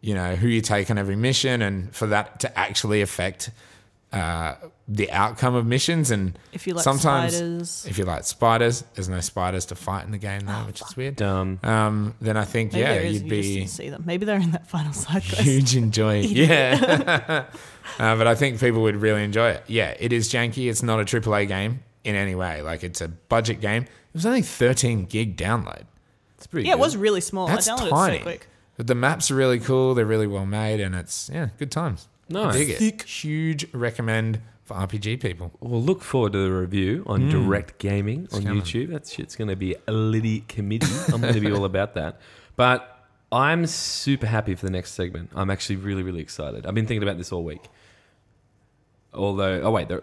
you know, who you take on every mission, and for that to actually affect uh, the outcome of missions and If you like sometimes spiders. if you like spiders, there's no spiders to fight in the game though, which is weird. Dumb. Um, then I think Maybe yeah, there is, you'd you be didn't see them. Maybe they're in that final side quest. huge enjoy. Yeah, uh, but I think people would really enjoy it. Yeah, it is janky. It's not a AAA game in any way. Like it's a budget game. It was only 13 gig download. It's pretty. Yeah, it was really small. That's I downloaded tiny. it so quick. But the maps are really cool. They're really well made, and it's yeah, good times. Nice. I dig it. Huge recommend for RPG people. We'll look forward to the review on mm. Direct Gaming on coming. YouTube. That shit's going to be a litty committee. I'm going to be all about that. But I'm super happy for the next segment. I'm actually really, really excited. I've been thinking about this all week. Although, oh wait, there,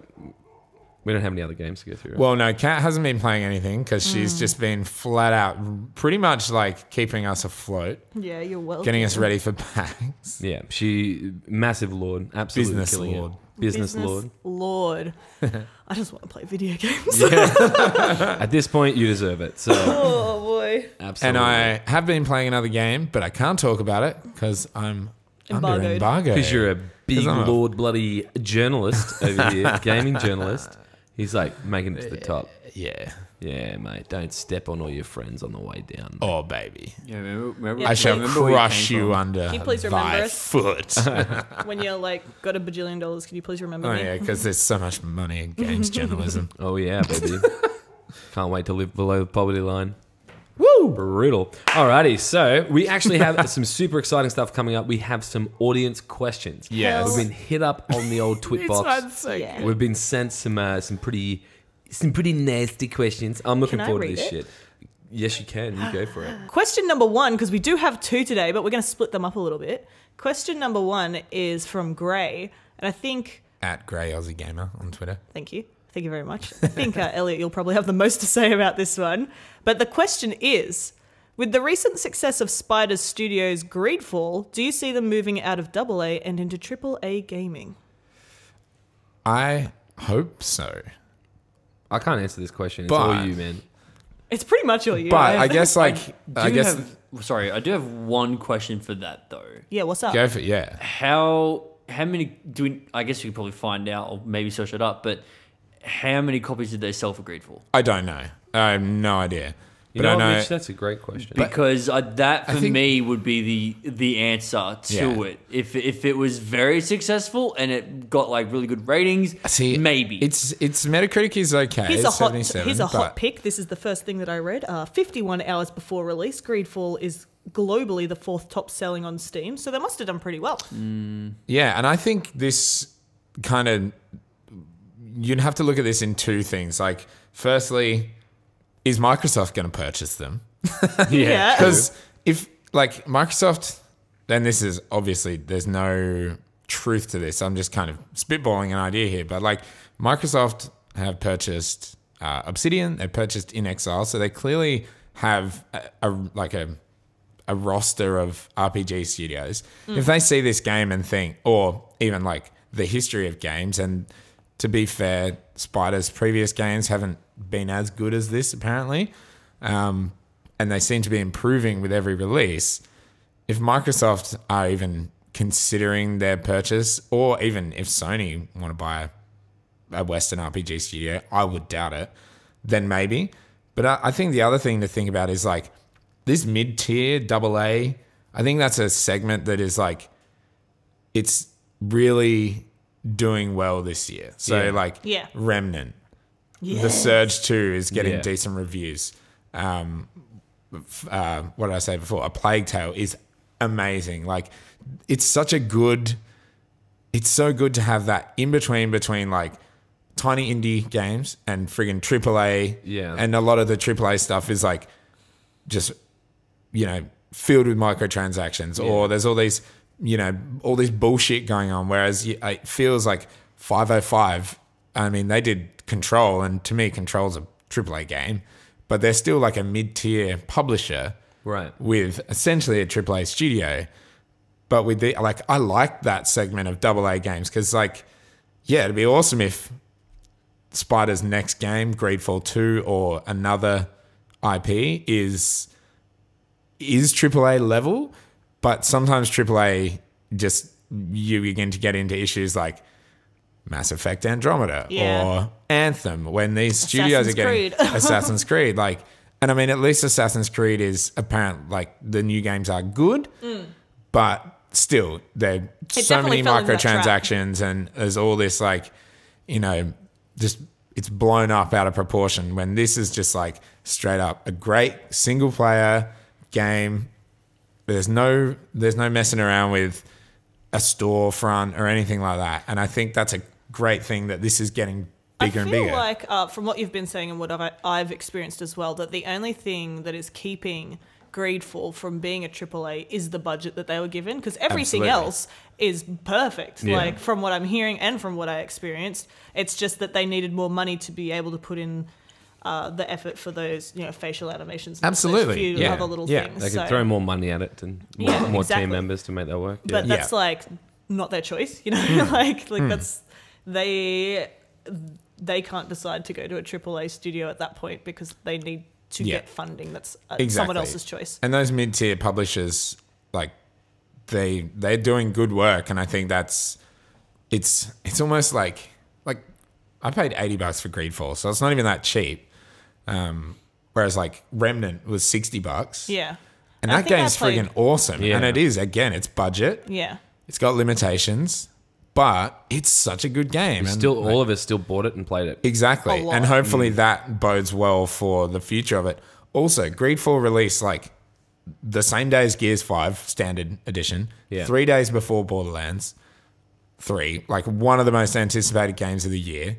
we don't have any other games to go through. Right? Well, no, Kat hasn't been playing anything because she's mm. just been flat out, pretty much like keeping us afloat, Yeah, you're welcome. getting us ready for PAX. yeah, she massive lord, absolutely Business killing lord. it. Business, lord. Lord. I just want to play video games. At this point, you deserve it. So oh boy. absolutely. And I have been playing another game, but I can't talk about it because I'm under Embargoed. embargo. Because you're a big I'm a- lord bloody journalist over here, gaming journalist. He's like making it to the uh, top. yeah. Yeah, mate. Don't step on all your friends on the way down. Oh, baby. Yeah, remember, remember, Yeah, I shall remember where crush came you from. under Can you please remember thy us? foot. When you're like got a bajillion dollars, can you please remember oh, me? yeah, because there's so much money in games journalism. Oh yeah, baby. Can't wait to live below the poverty line. Woo! Brutal. Alrighty, so we actually have some super exciting stuff coming up. We have some audience questions. Yes. We've been hit up on the old twit box. Yeah. We've been sent some uh, some pretty some pretty nasty questions. I'm looking Can I forward to this it? shit. Yes, you can. You go for it. Question number one, because we do have two today, but we're going to split them up a little bit. Question number one is from Grey, and I think, At Grey Aussie Gamer on Twitter. thank you, thank you very much. I think uh, Elliot, you'll probably have the most to say about this one. But the question is, with the recent success of Spider Studios' Greedfall, do you see them moving out of AA and into AAA gaming? I hope so. I can't answer this question. It's But- all you, man. It's pretty much all you. But I think. guess, like, Do I guess, have, sorry, I do have one question for that though. yeah, what's up? go for it. yeah. How how many do we? I guess we could probably find out, or maybe search it up. But how many copies did they sell for Greedfall? I don't know. I have no idea. You But know, I what, know. Mitch, that's a great question. Because uh, that I for think- me would be the the answer to Yeah. it. If if it was very successful and it got like really good ratings, See, maybe it's it's Metacritic is okay. Here's a hot 77, here's a hot pick. This is the first thing that I read. Uh, 51 hours before release, Greedfall is globally the fourth top selling on Steam, so they must have done pretty well. Yeah, and I think this kind of you'd have to look at this in two things. Like, firstly, is Microsoft going to purchase them? Yeah. Because if like Microsoft, then this is obviously there's no truth to this. I'm just kind of spitballing an idea here, but like Microsoft have purchased uh, Obsidian, they purchased inXile, so they clearly have a, a like a a roster of RPG studios. If they see this game and think, or even like the history of games, and to be fair, Spider's previous games haven't been as good as this apparently, um, and they seem to be improving with every release. If Microsoft are even considering their purchase, or even if Sony want to buy a Western RPG studio, I would doubt it. Then maybe. But I, I think the other thing to think about is like this mid tier double A. I think that's a segment that is like it's really doing well this year. So Yeah. like Yeah. Remnant, Yeah. The Surge Two is getting Yeah. decent reviews. Um, f- uh, what did I say before? A Plague Tale is amazing. Like it's such a good. It's so good to have that in between between like tiny indie games and friggin' AAA. Yeah. And a lot of the AAA stuff is like just you know filled with microtransactions or there's all these you know all this bullshit going on whereas it feels like 505 i mean they did control and to me control's a aaa game but they're still like a mid-tier publisher Right. with essentially a aaa studio but with the like i like that segment of double a games because like yeah it'd be awesome if spider's next game greedfall 2 or another ip is is AAA level, but sometimes AAA just you begin to get into issues like Mass Effect Andromeda Yeah. or Anthem when these studios Assassin's are getting Creed. Assassin's Creed. Like, and I mean, at least Assassin's Creed is apparent. Like the new games are good, mm. but still, they're so many fell into that trap. microtransactions, and there's all this like, you know, just it's blown up out of proportion. When this is just like straight up a great single player game. There's no there's no messing around with a storefront or anything like that, and I think that's a great thing that this is getting bigger I and feel bigger. like, uh, from what you've been saying and what I've, I've experienced as well, that the only thing that is keeping Greedfall from being a AAA is the budget that they were given, because everything Absolutely. else is perfect. Yeah. Like from what I'm hearing and from what I experienced, it's just that they needed more money to be able to put in. Uh, the effort for those, you know, facial animations, and those Absolutely. few Yeah. other little Yeah. things. They could so- throw more money at it and more, Yeah, more exactly. team members to make that work. Yeah. but that's Yeah. like not their choice you know Hmm. like like that's they they can't decide to go to a AAA studio at that point because they need to Yeah. get funding that's uh, Exactly. someone else's choice And those mid tier publishers, like they they're doing good work, and I think that's it's it's almost like like I paid eighty bucks for Greedfall, so it's not even that cheap. Um, whereas like Remnant was sixty bucks, yeah and I that think I game's played- friggin' awesome, Yeah. and it is again, it's budget, yeah it's got limitations, but it's such a good game. And, still, like, all of us still bought it and played it. Exactly. Lot. And hopefully that bodes well for the future of it. Also, Greedfall released like the same day as Gears 5 standard edition, Yeah. three days before Borderlands 3, like one of the most anticipated games of the year,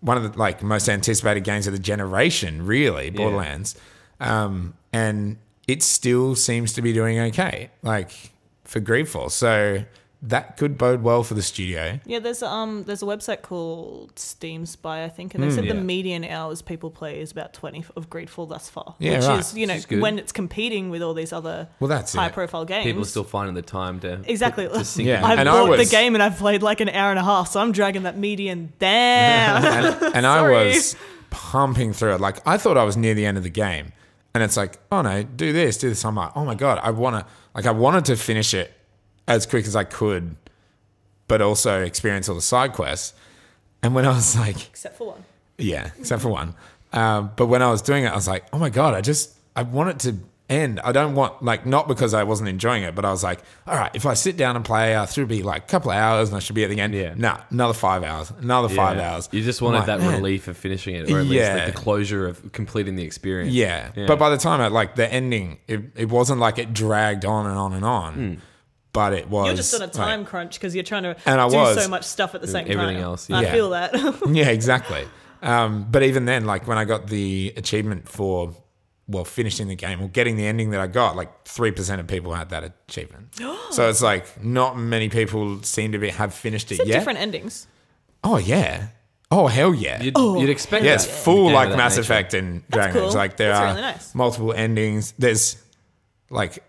one of the like most anticipated games of the generation, really, Borderlands. Um, and it still seems to be doing okay, like for Greedfall. So that could bode well for the studio. yeah there's a, um there's a website called Steam Spy I think and they said yeah. the median hours people play is about 20 of Greedfall thus far Yeah, which right. is you know Which is good. when it's competing with all these other Well, that's it. high profile games People are still finding the time to Exactly. to sink Yeah. I've And I bought was- the game and I've played like an hour and a half, so I'm dragging that median down. and, and I Sorry. was pumping through it. Like I thought I was near the end of the game, and it's like, oh no, do this, do this. I'm like, oh my god, I want to. Like I wanted to finish it as quick as I could, but also experience all the side quests. And when I was like, Except for one. yeah, except for one. Um, but when I was doing it, I was like, oh my god, I just I want it to end. I don't want like not because I wasn't enjoying it, but I was like, all right, if I sit down and play, I should be like a couple of hours and I should be at the end. Yeah. nah, another five hours, another five hours. You just wanted like, that "Man." relief of finishing it, or at least like the closure of completing the experience. Yeah. But by the time it like the ending, it, it wasn't like it dragged on and on and on. But it was You're just on a like- time crunch because you're trying to And I do was. so much stuff at the same everything time. else, I yeah. feel that. yeah, exactly. Um, but even then, like when I got the achievement for well finishing the game or getting the ending that I got, like three percent of people had that achievement. so it's like not many people seem to be have finished it Is it yet. different endings? Oh yeah. Oh hell yeah. You'd, you'd expect Yeah, that it's in full game like Mass nature. Effect and Dragon Age. cool. Like there That's are really nice. multiple endings. There's like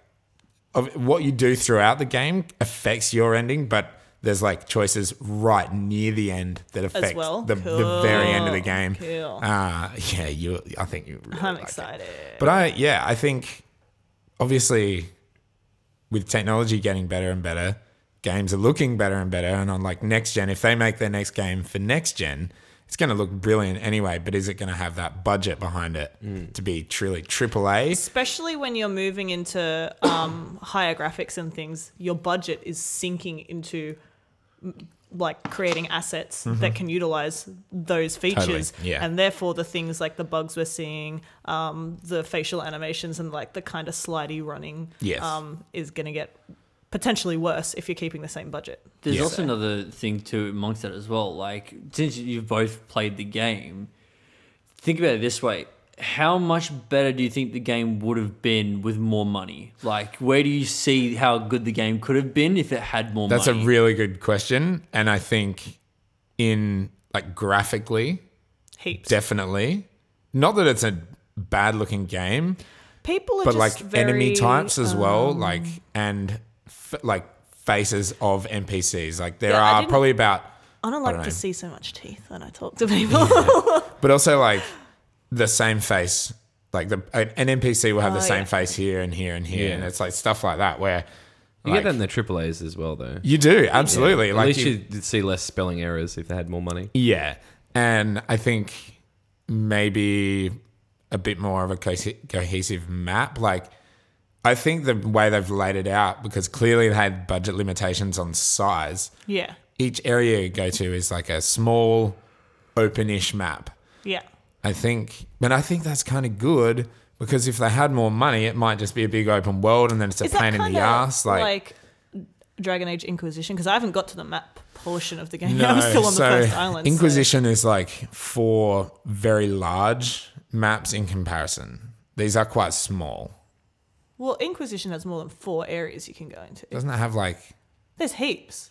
of what you do throughout the game affects your ending, but there's like choices right near the end that affect well? the, the very end of the Cool. game. Cool. Uh, yeah, you. I think you. Really I'm like it. excited. But I, yeah, I think obviously with technology getting better and better, games are looking better and better. And on like next gen, if they make their next game for next gen, it's going to look brilliant anyway. But is it going to have that budget behind it to be truly AAA? Especially when you're moving into um, higher graphics and things, your budget is sinking into mm, like creating assets that can utilize those features Mm-hmm. yeah. and therefore the things like the bugs we're seeing um, the facial animations and like the kind of slidey running Yes. um, is going to get potentially worse if you're keeping the same budget There's Yeah. also another thing too amongst that as well. Like since you've both played the game, think about it this way: how much better do you think the game would have been with more money? Like, where do you see how good the game could have been if it had more That's a really good question. And I think in like graphically, heaps definitely. Not that it's a bad looking game, people are but just like enemy types as well, um, like and f- like faces of NPCs. Like there Yeah, are probably about, I don't like don't to know. see so much teeth when I talk to people. but also like the same face. Like the an NPC will have the Oh, same yeah. face here and here and here, Yeah. and it's like stuff like that where You Like, get that in the AAA's as well, though. you do absolutely. At Like least you- you'd see less spelling errors if they had more money. Yeah. And I think maybe a bit more of a cohesive, cohesive map. Like, I think the way they've laid it out, because clearly they had budget limitations on size, Yeah. each area you go to is like a small, openish map. Yeah. I think, but I think that's kind of good because if they had more money, it might just be a big open world and then it's a Is pain in the ass. Like, like Dragon Age Inquisition? Because I haven't got to the map portion of the game. No, I'm still on the first island. so- Inquisition is like four very large maps in comparison. These are quite small. Well, Inquisition has more than four areas you can go into. Doesn't it have like There's heaps.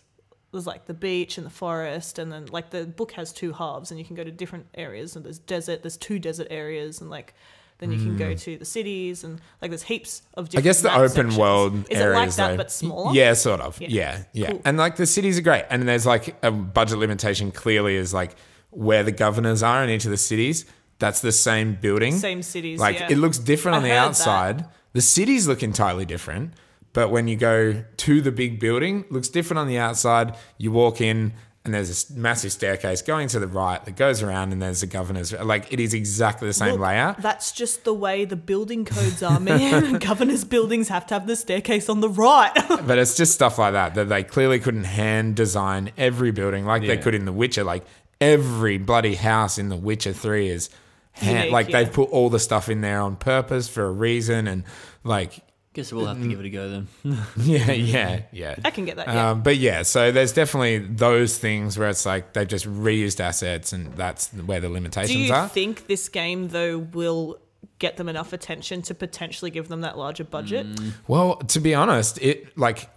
There's like the beach and the forest, and then like the book has two halves, and you can go to different areas. And there's desert. There's two desert areas, and like then you can go to the cities, and like there's heaps of. Hmm. I guess the map open sections. world Is areas it like that though. but smaller? Yeah, sort of. Yeah. Yeah, yeah. Cool. And like the cities are great. And there's like a budget limitation clearly is like where the governors are in each of the cities. That's the same building. Same cities. Like yeah. it looks different I on the heard that. outside. The cities look entirely different, but when you go to the big building, looks different on the outside. You walk in and there's this massive staircase going to the right that goes around and there's the governor's like it is exactly the same Look, layout. That's just the way the building codes are, man. Governors' buildings have to have the staircase on the right. But it's just stuff like that that they clearly couldn't hand design every building like they could in The Witcher. Like every bloody house in The Witcher 3 is hand, Unique, like yeah. they've put all the stuff in there on purpose for a reason and like Guess we'll have to give it a go then. yeah, yeah, yeah. I can get that. Yeah. Um, but yeah, so there's definitely those things where it's like they've just reused assets, and that's where the limitations are. Do you are. think this game though will get them enough attention to potentially give them that larger budget? well, to be honest, it like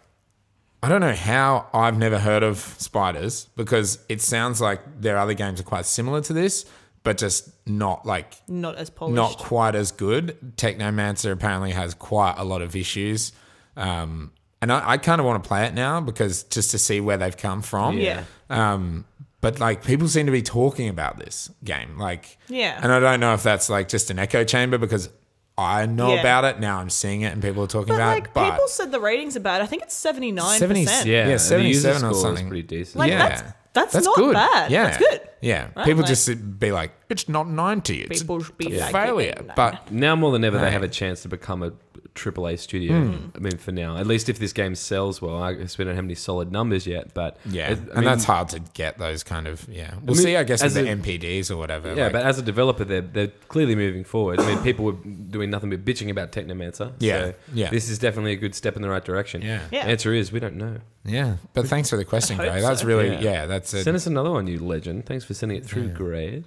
I don't know how I've never heard of spiders because it sounds like their other games are quite similar to this, but just not like Not as polished. not quite as good. Technomancer apparently has quite a lot of issues. Um, and I, I kind of want to play it now because just to see where they've come from. Yeah. Um, but like people seem to be talking about this game, like Yeah. And I don't know if that's like just an echo chamber because I know Yeah. about it now. I'm seeing it and people are talking But about like it. But people said the ratings about it. I think it's seventy nine 70 percent. Yeah, Yeah, the user 77 or score is something. pretty decent. Like, yeah, that's- that's not bad. Yeah, That's good. Yeah, Right? people Like- just be like, it's not ninety. It's People a, be a like, failure. But now more than ever, they have a chance to become a AAA studio. Hmm. I mean, for now, at least if this game sells well, I guess we don't have any solid numbers yet. But Yeah, it- I and mean, that's hard to get those kind of. Yeah, we'll mean, see. I guess with as the a- NPDs or whatever. Yeah, like- but as a developer, they're they're clearly moving forward. I mean, people were doing nothing but bitching about Technomancer. Yeah, so yeah. This is definitely a good step in the right direction. Yeah. Yeah. Answer is we don't know. yeah. But thanks for the question, Grey. That's so. really Yeah. yeah. that's Send us another one, you legend. Thanks for sending it through, Grey.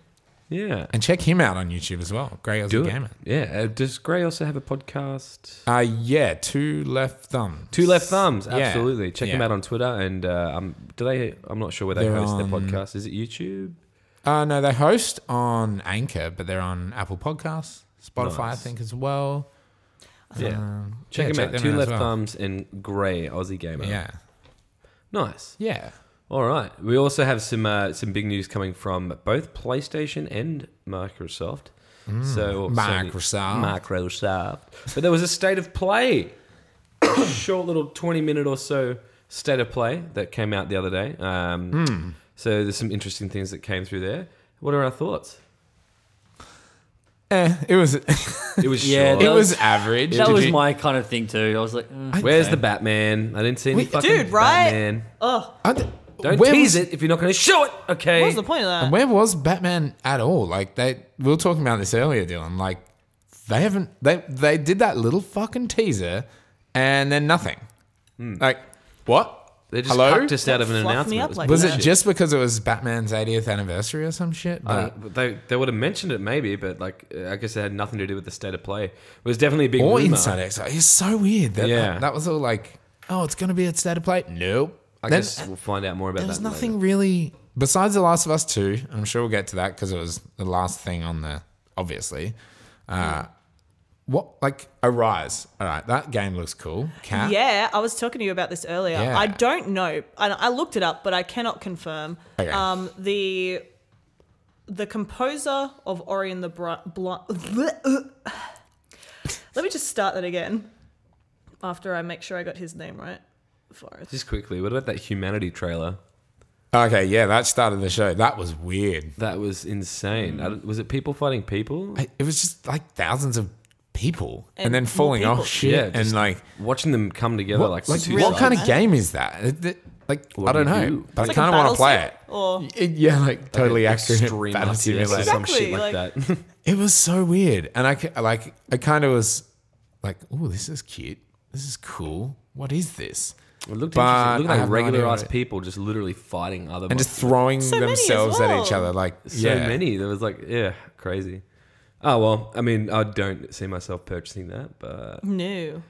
Yeah. And check him out on YouTube as well. Grey Aussie Do it. Gamer. Yeah. Uh, does Grey also have a podcast? Uh yeah, two left thumbs. Two left thumbs. Yeah. Absolutely. Check them Yeah. out on Twitter. And uh, um, do they? I'm not sure where they They're host their podcast. Is it YouTube? Uh no, they host on Anchor, but they're on Apple Podcasts, Spotify, I Nice. think as well. Yeah. Um, check yeah, them out. Two as left well. thumbs and Grey Aussie Gamer. Yeah, Nice. yeah. All right. We also have some uh, some big news coming from both PlayStation and Microsoft. So Sony- Microsoft. Microsoft. But there was a state of play, a short little twenty minute or so state of play that came out the other day. Um, So there's some interesting things that came through there. What are our thoughts? Eh, it was it It was Yeah, short. that was, was- average. That was you- my kind of thing too. I was like, mm. Where's Okay. the Batman? I didn't see any Wait, fucking dude, right? Batman. Oh, I d- Don't where tease was- it if you're not going to show it. Okay. what's the point of that? And where was Batman at all? Like they, we were talking about this earlier, Dylan. Like they haven't. They they did that little fucking teaser, and then nothing. Like what? They just Hello? cut us out of an announcement. up was like Was that. it just because it was Batman's 80th anniversary or some shit? I But, don't- they they would have mentioned it maybe, but like uh, I guess it had nothing to do with the state of play. It was definitely a big or rumor. Inside X. It's so weird. That, Yeah. that, that was all like, oh, it's going to be a state of play. Nope. I Then- guess we'll find out more about there was that. nothing later. really besides The Last of Us 2. I'm sure we'll get to that because it was the last thing on the obviously. Uh, what like Arise? All right, that game looks cool. Cat. Yeah, I was talking to you about this earlier. Yeah. I don't know. I, I looked it up, but I cannot confirm. Okay. Um, the the composer of Ori and the Bri- Bl- Let me just start that again. After I make sure I got his name right. Forest. Just quickly, what about that humanity trailer? Okay, yeah, that started the show. That was weird. That was insane. Mm. I don't- was it people fighting people? I- It was just like thousands of people and, And then more falling people. off shit Yeah, and just like Watching them come together what, like, like, two what sides. kind of game is that? It- it- like What I do don't you know, do? but It's I like kind of want to play it. Battleship Or It- Yeah, like totally Like accurate extreme battle RTS or simulator. some shit Exactly, like, like- that. It was so weird, and I ca- like I kind of was like, "Oh, this is cute. This is cool. What is this?" It looked But interesting. It looked like have no regular ass what people just literally fighting other people. And just throwing So many as themselves at each other, like so yeah. many. There was like yeah, crazy. Oh well, I mean, I don't see myself purchasing that, but no.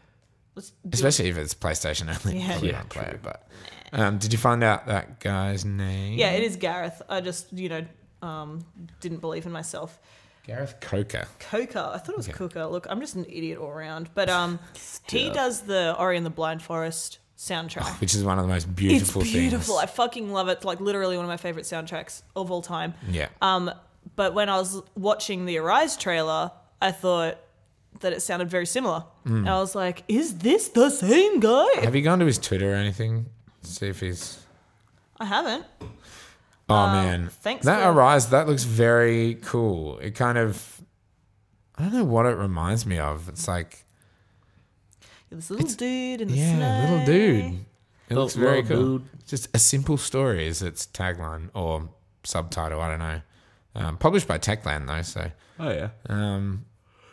Let's do especially if it's PlayStation only. Yeah. probably Yeah, won't play it, but um, did you find out that guy's name? Yeah, it is Gareth. I just, you know, um, didn't believe in myself. Gareth Coker. Coker. I thought it was Okay. Cooker. Look, I'm just an idiot all around. But um, he does the Ori and the Blind Forest soundtrack. which is one of the most beautiful. it's beautiful, beautiful. I fucking love it. It's like literally one of my favorite soundtracks of all time. yeah. Um, but when I was watching the Arise trailer, I thought that it sounded very similar. And I was like, is this the same guy? Have you gone to his Twitter or anything? See if he's. I haven't. Oh man, thanks That for- Arise, that looks very cool. It kind of, I don't know what it reminds me of. It's like, This little dude in the yeah, snow. little dude. It looks Little- very cool. dude. Just a simple story is its tagline or subtitle. I don't know. Um, published by Techland though, so. oh yeah, Um,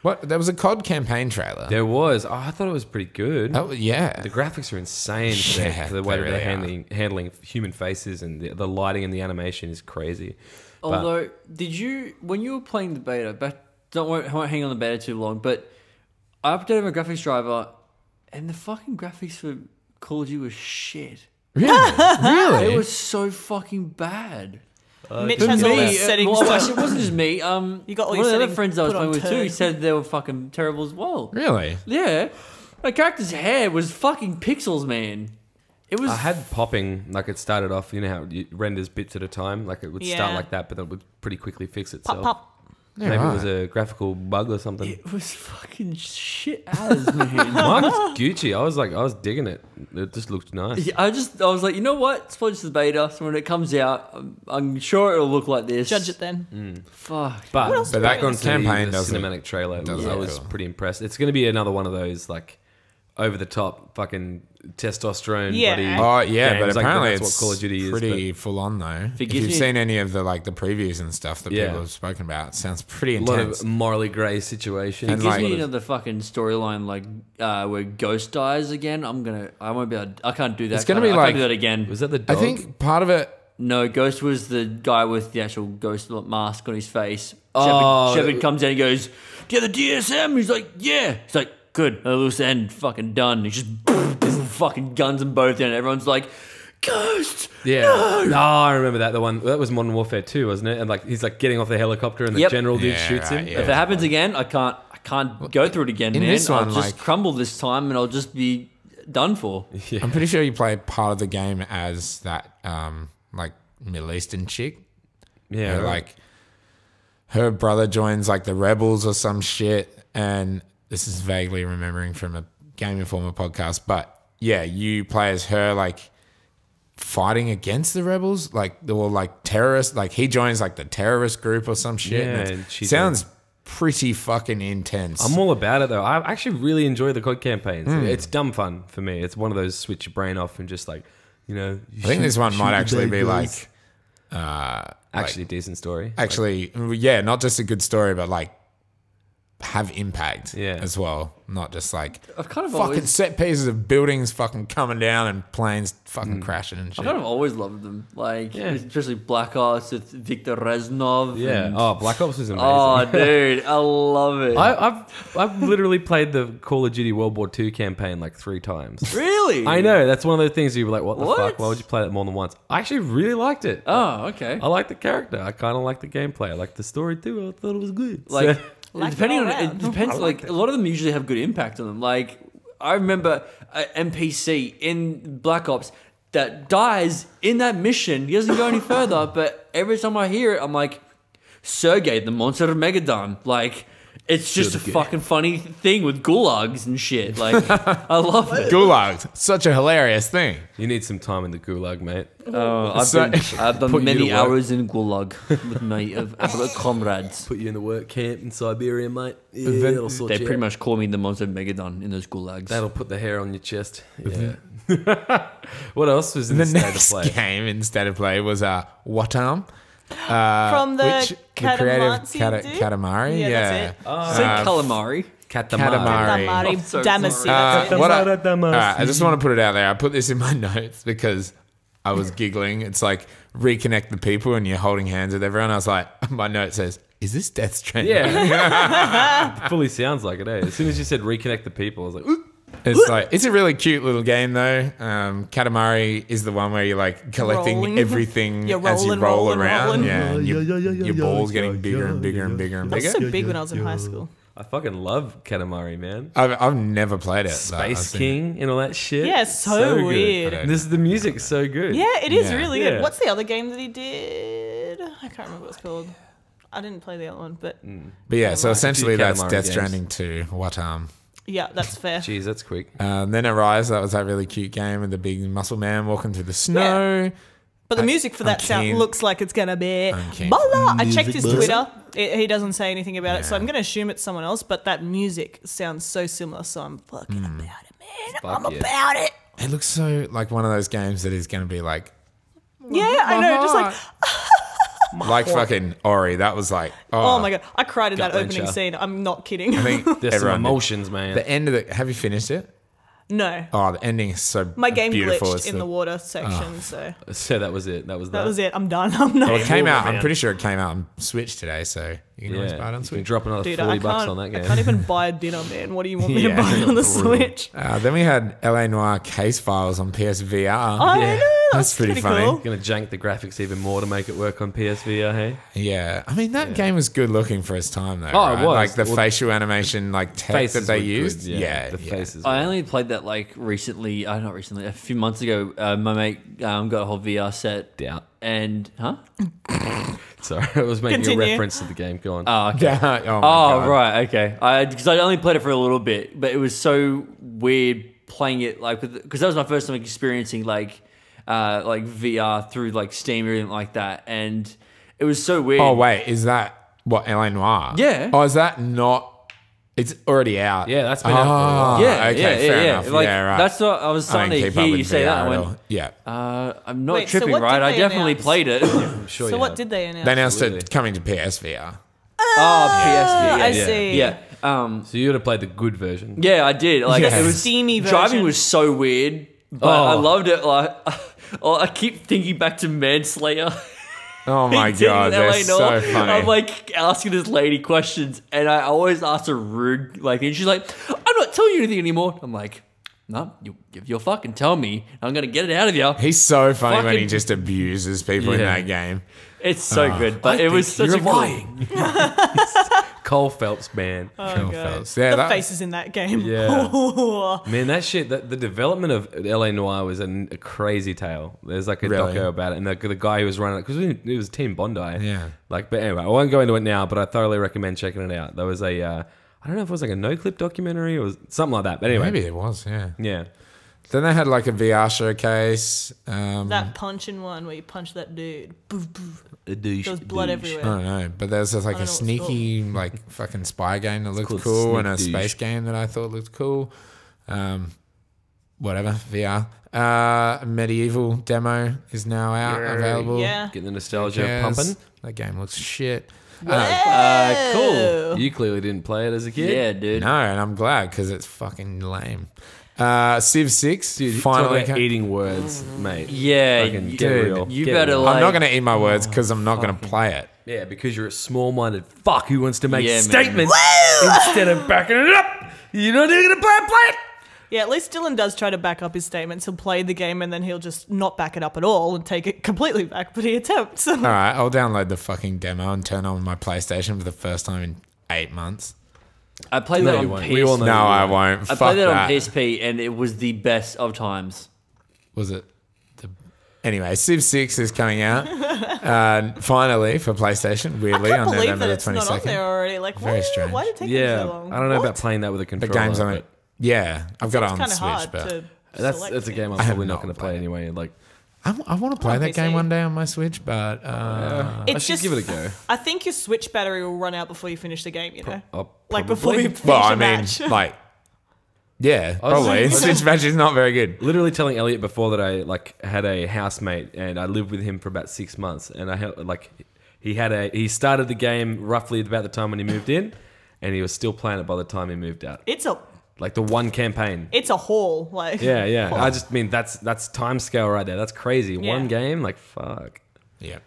what? There was a COD campaign trailer. there was. Oh, I thought it was pretty good. Oh yeah. The graphics are insane for, their- Yeah, for the way they that they're really are. handling handling human faces and the, the lighting and the animation is crazy. But- Although, did you when you were playing the beta? But don't worry, I won't hang on the beta too long. But I updated my graphics driver, and the fucking graphics for Call of Duty was shit. Really? really? It was so fucking bad. Mitch For has all me, his uh, settings. well, turned- actually, it wasn't just me. Um, You got all one your of the other friends I was playing on with too turn. said they were fucking terrible as well. really? Yeah, my character's hair was fucking pixels, man. It was I had popping like it started off. You know how it renders bits at a time. Like it would start like that, but then it would pretty quickly fix pop, itself. pop. Yeah, Maybe right. it was a graphical bug or something. it was fucking shit as man. Mine was Gucci. I was like, I was digging it. It just looked nice. Yeah, I just I was like, you know what? It's probably just the beta. So when it comes out, I'm, I'm sure it'll look like this. Judge it then. Mm. Fuck. But, else But back that on campaign the does look- cinematic trailer. does I look was cool. pretty impressed. It's going to be another one of those like over the top fucking testosterone. Yeah. bloody Oh yeah, games. but Like, apparently that's it's what Call of Duty is. pretty full on though. If, you've me- seen any of the like the previews and stuff that Yeah. people have spoken about, it sounds pretty but a lot of morally grey situations. And It gives like- me another fucking storyline like uh, where Ghost dies again. I'm gonna. I won't be. Able, I can't do that. It's gonna be can't- I like- can't do that again. was that the I think part of it. No, Ghost was the guy with the actual ghost mask on his face. Oh, Shepherd, Shepherd comes in and goes, "Do you have the DSM?" He's like, "Yeah." He's like, "Good, a loose end, fucking done." He's just fucking guns them both in. Everyone's like, "Ghost." Yeah. No. I remember that. The one that was Modern Warfare 2, wasn't it? And like he's like getting off the helicopter and the Yep. general dude Yeah, shoots him. right, yeah. If it happens again, I can't. I can't go through it again, in man. this I'll one, just like- crumble this time, and I'll just be done for. I'm pretty sure you play part of the game as that um like Middle Eastern chick. Yeah. Her, right. like her brother joins like the rebels or some shit, and this is vaguely remembering from a Game Informer podcast, but yeah, you play as her like fighting against the rebels, like or like terrorists. Like he joins like the terrorist group or some shit. Yeah, and she's sounds pretty fucking intense. I'm all about it though. I actually really enjoy the COD campaigns. Hmm. It's dumb fun for me. It's one of those switch your brain off and just like, you know. you I think shoot- this one might actually be guys. like uh actually a decent story. actually yeah not just a good story but like have impact Yeah. as well not just like I've kind of fucking always, set pieces of buildings fucking coming down and planes fucking Mm. crashing and shit. I've kind of always loved them. Like Yeah. especially Black Ops with Viktor Reznov. yeah. Oh, Black Ops was amazing. Oh, dude, I love it. I, I've I've literally played the Call of Duty World War II campaign like three times. really? I know that's one of those things you're like, what the What? fuck? Why would you play that more than once? I actually really liked it. Oh, okay. I like the character. I kind of like the gameplay. I like the story too. I thought it was good. Like, So- Like depending it on it round. depends. Like a lot of them usually have good impact on them. Like I remember a NPC in Black Ops that dies in that mission. He doesn't go any further, but every time I hear it, I'm like, Sergey, the monster of Magadan. Like It's just a the game. fucking funny thing with gulags and shit. Like, I love it. Gulag, such a hilarious thing. You need some time in the gulag, mate. Oh, I've, So- been, I've Put done you many to work. hours in gulag with my uh, uh, comrades. Put you in the work camp in Siberia, mate. Yeah, then- that'll sort They you pretty out. much call me the monster Magadan in those gulags. That'll put the hair on your chest. Yeah. what else was in The the state next of play? game instead of Play was uh, Wattam. Uh, From the which, the creative Catamansi Kata, dude? Katamari. Yeah, Yeah. that's Say Uh, calamari. Katamari. Katamari. Damari, I'm so Damasi, Uh, what I, Katamari. I just want to put it out there. I put this in my notes because I was giggling. It's like reconnect the people and you're holding hands with everyone. I was like, my note says, "Is this Death Stranding?" Yeah. Fully sounds like it, eh? As soon as you said reconnect the people, I was like, Ooh. It's like it's a really cute little game though. Um, Katamari is the one where you're like collecting Rolling. everything You're as you rolling, roll rolling, around. rolling. Yeah, and your, Yeah, yeah, yeah, your ball's yeah, getting bigger yeah, and bigger and yeah. bigger and That was bigger. so big when I was in high school. I fucking love Katamari, man. I've, I've never played it. but I've Space seen King and all that shit. Yeah, it's so good. weird. This is the music's so good. Yeah, it is Yeah. really Yeah. good. What's the other game that he did? I can't remember what it's called. I didn't play the other one, but it. But yeah, so essentially that's Katamari Death games. Stranding 2. What um. Yeah, that's fair. Jeez, that's quick. Um, then Arise, that was that really cute game with the big muscle man walking through the snow. But the I- music for I'm that sound keen. looks like it's gonna be. I'm keen. Blah, I checked his Twitter. It, he doesn't say anything about it, so I'm gonna assume it's someone else. But that music sounds so similar, so I'm fucking Hmm. about it, man. Fuck I'm yeah. about it. It looks so like one of those games that is going to be like, Yeah, I know. Just like, like fucking Ori. That was like, oh, oh my god, I cried in that Gut opening wrencher. scene. I'm not kidding. I think There's some everyone did. emotions, man. The end of the. Have you finished it? no, Oh, the ending is so my game beautiful. glitched It's in the, the- water section, so so that was it. That was that. that was it. I'm done. I'm not. Well, it came Cool, out. I'm man. pretty sure it came out on Switch today, so you can always Yeah, buy it on you can Switch. drop another Dude, forty I bucks can't, on that I game. can't even buy a dinner, man. What do you want me Yeah. to buy on the Brutal. Switch? Uh, then we had LA Noire case files on PSVR. Oh, Yeah. No, That's that's, pretty pretty, funny. cool. Gonna jank the graphics even more to make it work on PSVR. Hey, Yeah, I mean that game was good looking for its time, though. Oh, it was. Like the Well, facial animation, like tech faces that they were good, used. Yeah, yeah, the yeah. faces. I only played that like recently. I uh, not recently. A few months ago, uh, my mate um, got a whole VR set, doubt. and huh? Sorry, I was making a reference to the game. Go on. Oh, okay. Yeah. Oh, my Oh God. right, okay. I because I only played it for a little bit, but it was so weird playing it like because that was my first time experiencing like uh like VR through like Steam or anything like that, and it was so weird. Oh wait, is that what LA Noire? Yeah. Oh, is that not? It's already out. Yeah, that's been out for a while. Oh, yeah, okay, yeah, yeah, fair yeah. enough. Like yeah, right. that's what I was I starting don't to hear you say that. VR I at went, all. Yeah. uh, I'm not Wait, tripping, what did right? I definitely announce? played it. I'm sure So you what have. did they announce? They announced Absolutely. it coming to PSVR. oh, PSP. I yeah. see. Yeah. Um, So you would have played the good version. Yeah, I did. Like Yeah. it was Steamy Driving was so weird, but Oh. I loved it. Like oh, I keep thinking back to Manslayer. Oh my god, in they're so funny. I'm like asking this lady questions, and I always ask her rude, like, and she's like, "I'm not telling you anything anymore." I'm like, "No, you, if you'll fucking tell me, I'm gonna get it out of you." He's so funny when he just abuses people in that game. It's so good, but it was such you're a cool. lying. Cole Phelps, man. Oh, Phil God. Phelps. Yeah, the that- faces in that game. Yeah. Man, that shit, that, the development of LA Noire was an, a crazy tale. There's like a Really? doco about it, and the, the guy who was running it, because it was Team Bondi. Yeah. Like, but anyway, I won't go into it now, but I thoroughly recommend checking it out. There was a, uh, I don't know if it was like a no clip documentary or something like that, but anyway. Maybe it was, yeah. Yeah. Then they had like a VR showcase. Um, That punching one where you punch that dude. Boof, boof. A douche. There was blood douche. I don't know, but there's just like I a don't know what it's sneaky, like fucking spy game that looked cool, and a Douche. space game that I thought looked cool. Um, whatever VR. Uh, medieval demo is now out Yeah. available. Yeah. Getting the nostalgia pumping. That game looks shit. Uh, Uh, cool. You clearly didn't play it as a kid. Yeah, dude. no, and I'm glad because it's fucking lame. Uh, Civ Six Dude, finally. about ca- eating words, mate. Yeah, Fucking you- get dude, real. you Get better real. like- I'm not gonna eat my words because I'm not gonna play it. Yeah, because you're a small-minded fuck who wants to make Yeah, man. statements instead of backing it up. You're not even gonna play play it. Yeah, at least Dylan does try to back up his statements. He'll play the game and then he'll just not back it up at all and take it completely back, but he attempts. All right, I'll download the fucking demo and turn on my PlayStation for the first time in eight months. I played No, that you on won't. PS. We No, I won't. won't. I played that, that. on PSP, and it was the best of times. Was it the Anyway, Civ 6 is coming out uh, finally for PlayStation, Weirdly, I weirdly, can't on believe November that the it's not on there 22nd. already. Like, Very why, strange. why did it take Yeah, so long? I don't know What? about playing that with a controller. The controller. game's on it. Yeah, I've got it on kind of Switch, hard but to. That's select that's a it. game I'm I have probably not not going to played play it. anyway. Like, I, I want to play on that game one day on my Switch, but uh, I It's should just give it a go. I think your Switch battery will run out before you finish the game. You know, I'll like before you finish well, a I mean, match. like, yeah, probably. I Switch match is not very good. literally telling Elliot before that I like had a housemate and I lived with him for about six months and I hel- like he had a he started the game roughly about the time when he moved in and he was still playing it by the time he moved out it's a like the one campaign it's a haul. Like yeah yeah I just mean that's that's time scale right there that's crazy Yeah. one game like fuck Yeah.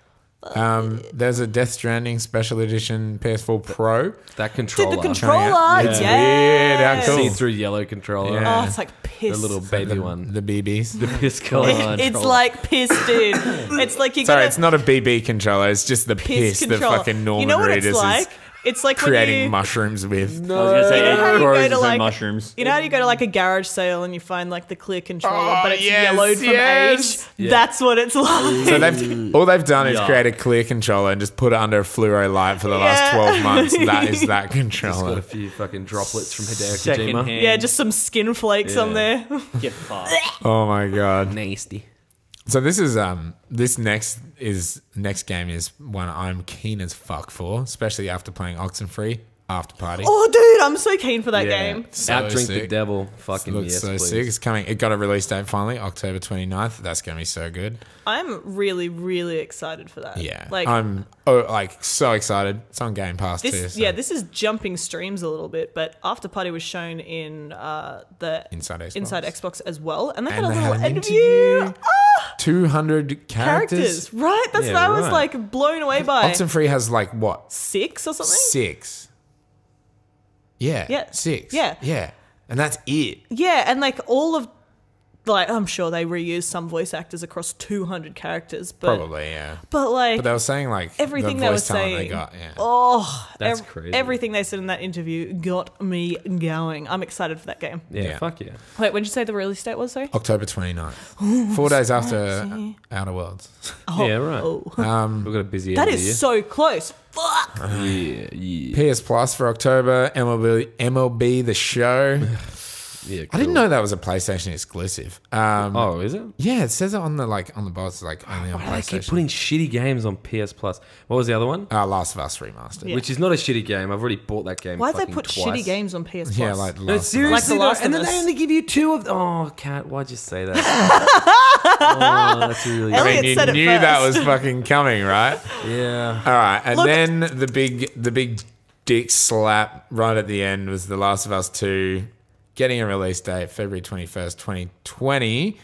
Um, there's a Death Stranding Special Edition PS4 Pro. that Did controller the controller? out. Yeah. It's weird how cool. see through yellow controller Yeah. Oh, it's like piss. the little baby the, one The BBs. the piss color It- it's like piss, dude. It's like you Sorry, it's not a BB controller. It's just the piss, piss that fucking Norman you know what Reedus it's is like? It's like creating when you, mushrooms with. I was gonna say You know how it you grows go its to, like- mushrooms. You know how you go to like a garage sale and you find like the clear controller, Oh, but it's yes, yellowed from yes. age? Yeah. That's what it's like. So they've all they've done is Yeah. create a clear controller and just put it under a fluoro light for the last twelve months. That is that controller. got a few fucking droplets from Hideo Second Kojima hand. yeah, just some skin flakes on there. Get fucked. Oh my god! nasty So this is um this next is next game is one I'm keen as fuck for, especially after playing Oxenfree After Party. oh, dude, I'm so keen for that yeah. game. So outdrink the sick. devil fucking looks yes so please. sick. It's coming. It got a release date finally, October 29th. That's gonna be so good. I'm really, really excited for that. Yeah, like I'm oh like so excited. It's on Game Pass too. so Yeah, this is jumping streams a little bit, but After Party was shown in uh, the Inside Xbox. Inside Xbox as well, and they And got a they little had an interview. interview. 200 characters. Characters, right? That's Yeah, what I was right. like blown away by. Oxenfree has like what Six or something. six? Yeah, Yeah. six. Yeah. yeah, and that's it. Yeah, and like all of, like I'm sure they reused some voice actors across 200 characters, but Probably, yeah. but like But they were saying like everything the they were voice talent they saying. got. Yeah. Oh, That's ev- crazy. Everything they said in that interview got me going. I'm excited for that game. yeah, Yeah. fuck yeah Wait, when did you say the release date was? Sorry. October 29th. Four days after Outer Worlds. Oh, Yeah, right. oh. Um, we've got a busy That end of the is so close. Fuck. year. yeah yeah PS Plus for October. MLB, MLB The Show. yeah I didn't know that was a PlayStation exclusive. Um, oh is it Yeah, it says it on the like on the box, like only on Why do they keep putting shitty games on PS Plus? What was the other one? uh, Last of Us remastered. Yeah. Which is not a shitty game. I've already bought that game. Why did they fucking put twice. shitty games on PS Plus? Yeah, like No, Last of Us. seriously, Like The though, Last and of then they only give you two of. Oh, cat, why'd you say that? oh, that's really. I Elliot mean, you said it knew that first. was fucking coming, right? yeah. All right, and Look- then the big, the big dick slap right at the end was The Last of Us Two, getting a release date February twenty first, twenty twenty.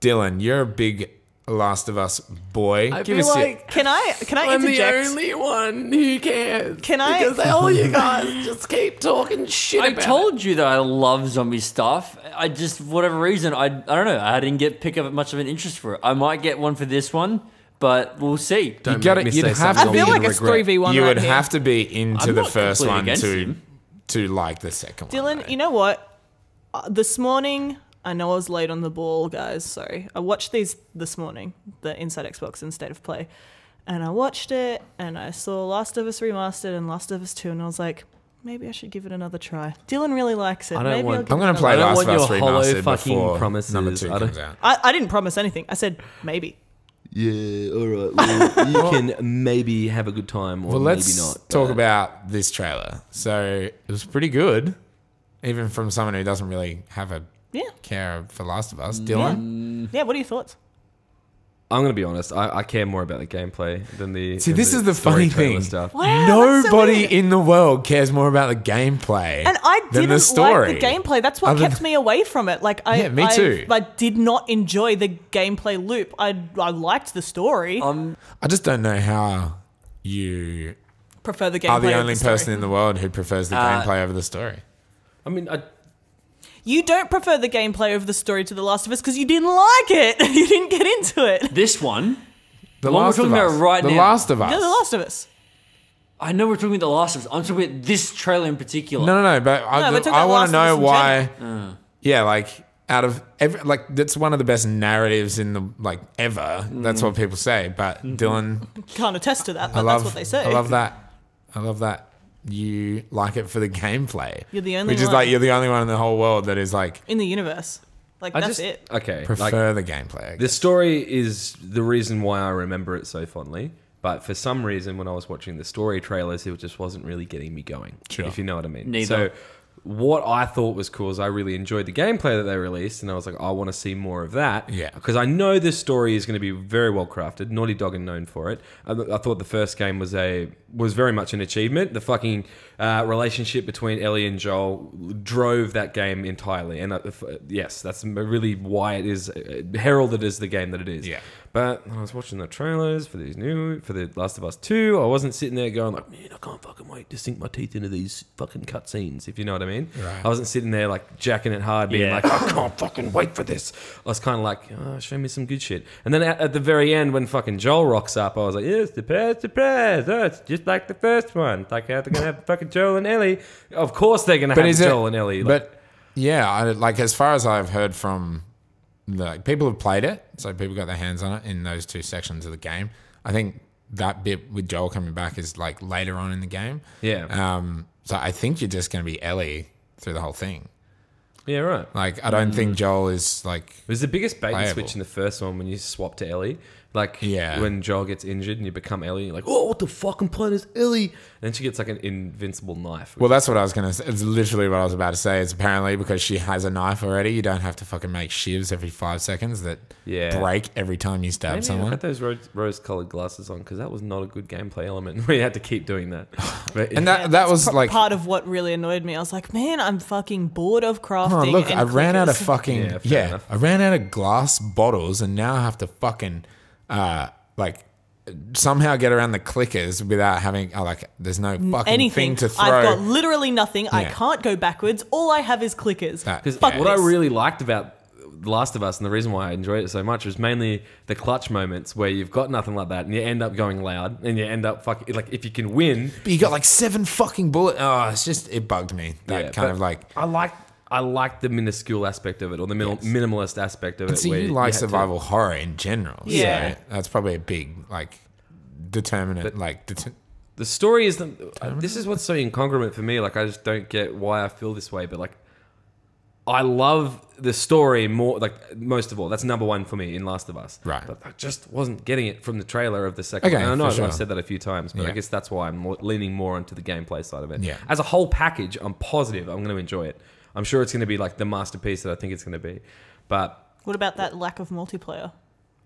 Dylan, you're a big Last of Us boy. I Give feel us your- like Can I can I I'm the only one who cares. Can I- Because all you guys just keep talking shit I about told you that I love zombie stuff. I just, for whatever reason, I, I don't know. I didn't get pick up much of an interest for it. I might get one for this one, but we'll see. Don't you gotta, you'd have to I be feel like gonna it's three v one. you right would here. have to be into I'm the first one to him. to like the second one. Dylan, you know what? Uh, this morning, I know I was late on the ball, guys. Sorry. I watched these this morning, the Inside Xbox and State of Play, and I watched it, and I saw Last of Us remastered and Last of Us Two, and I was like, maybe I should give it another try. Dylan really likes it. I don't maybe want- I'll give I'm gonna another play I don't Last of Us your hollow remastered fucking before promises. number two I comes out. I, I didn't promise anything. I said maybe. Yeah, all right. Well, you can maybe have a good time, or Well, let's maybe not. talk but- about this trailer. So it was pretty good, even from someone who doesn't really have a Yeah. care for Last of Us. Dylan, Yeah. What are your thoughts? I'm gonna be honest. I, I care more about the gameplay than the. see, than this is the funny trailer thing. Stuff. Wow, that's so Nobody in the world cares more about the gameplay And I didn't the story. like the gameplay. That's what Other kept me away from it. Like I, Yeah, me I- too. I, did not enjoy the gameplay loop. I I liked the story. Um, I just don't know how you prefer the gameplay. are the only story. person in the world who prefers the Uh, gameplay over the story. I mean, I, You don't prefer the gameplay over the story to The Last of Us because you didn't like it. you didn't get into it. this one, The what we're Last of talking Us. about right the now. Last of You're The Last of Us. I know we're talking about The Last of Us. I'm talking about this trailer in particular. No, no, no. But I, we're I want to know Us in why. Yeah, like out of every like that's one of the best narratives in the like ever. That's what people say. But mm-hmm. Dylan, Can't attest to that, I but love that's what they say. I love that. I love that you like it for the gameplay. You're the only which is one. like you're the only one in the whole world that is like in the universe. Like I that's just it. okay. prefer Like the gameplay. the story is the reason why I remember it so fondly. But for some reason, when I was watching the story trailers, it just wasn't really getting me going. Sure. If you know what I mean. Neither. So, what I thought was cool is I really enjoyed the gameplay that they released, and I was like, I want to see more of that. Yeah. Because I know this story is going to be very well crafted. Naughty Dog are known for it. I, I thought the first game was a was very much an achievement. The fucking uh, relationship between Ellie and Joel drove that game entirely, and uh, yes, that's really why it is uh, heralded as the game that it is. Yeah. But when I was watching the trailers for these new for the Last of Us Two, I wasn't sitting there going like, man, I can't fucking wait to sink my teeth into these fucking cutscenes. If you know what I mean. Right. I wasn't sitting there like jacking it hard, being Yeah. like, I can't fucking wait for this. I was kind of like, oh, show me some good shit. And then at, at the very end, when fucking Joel rocks up, I was like, yes, surprise, surprise. Oh, it's just like the first one. It's like how they're gonna have fucking Joel and Ellie. Of course they're gonna but have is it? Joel and Ellie. Like, but yeah, I, like as far as I've heard from the people who've played it, so people got their hands on it in those two sections of the game. I think that bit with Joel coming back is like later on in the game. yeah, Um, so I think you're just going to be Ellie through the whole thing. yeah, right. Like I don't Mm. think Joel is like It was the biggest bait and switch in the first one when you swap to Ellie. Like Yeah. when Joel gets injured and you become Ellie, you're like, oh, what the fuck? I'm playing as Ellie. And then she gets like an invincible knife. Well, that's what I was gonna. say. It's literally what I was about to say. It's apparently because she has a knife already. You don't have to fucking make shivs every five seconds that Yeah. break every time you stab Maybe I someone. had those rose, rose-colored glasses on because that was not a good gameplay element. We had to keep doing that. But And that that was P- like, part of what really annoyed me. I was like, man, I'm fucking bored of crafting. oh look, and I ran out of fucking Yeah, yeah. I ran out of glass bottles, and now I have to fucking uh like somehow get around the clickers without having oh, like there's no fucking anything. thing to throw. I've got literally nothing. I can't go backwards. All I have is clickers. That- Because Fuck what I really liked about The Last of Us and the reason why I enjoyed it so much was mainly the clutch moments where you've got nothing like that and you end up going loud and you end up fucking like if you can win. but you got like seven fucking bullets. Oh, it's just it bugged me. That yeah, kind of like. I like I like the minuscule aspect of it or the minimal, minimalist aspect of And it. see, where you you like to- survival horror in general. Yeah. so that's probably a big like determinant. like det- the story is the, this is what's so incongruent for me like i just don't get why i feel this way but like i love the story more like most of all that's number one for me in last of us Right. but i just wasn't getting it from the trailer of the second Okay, one. i know for sure. i've said that a few times but i guess that's why i'm leaning more onto the gameplay side of it Yeah. as a whole package i'm positive i'm going to enjoy it i'm sure it's going to be like the masterpiece that i think it's going to be but What about that lack of multiplayer?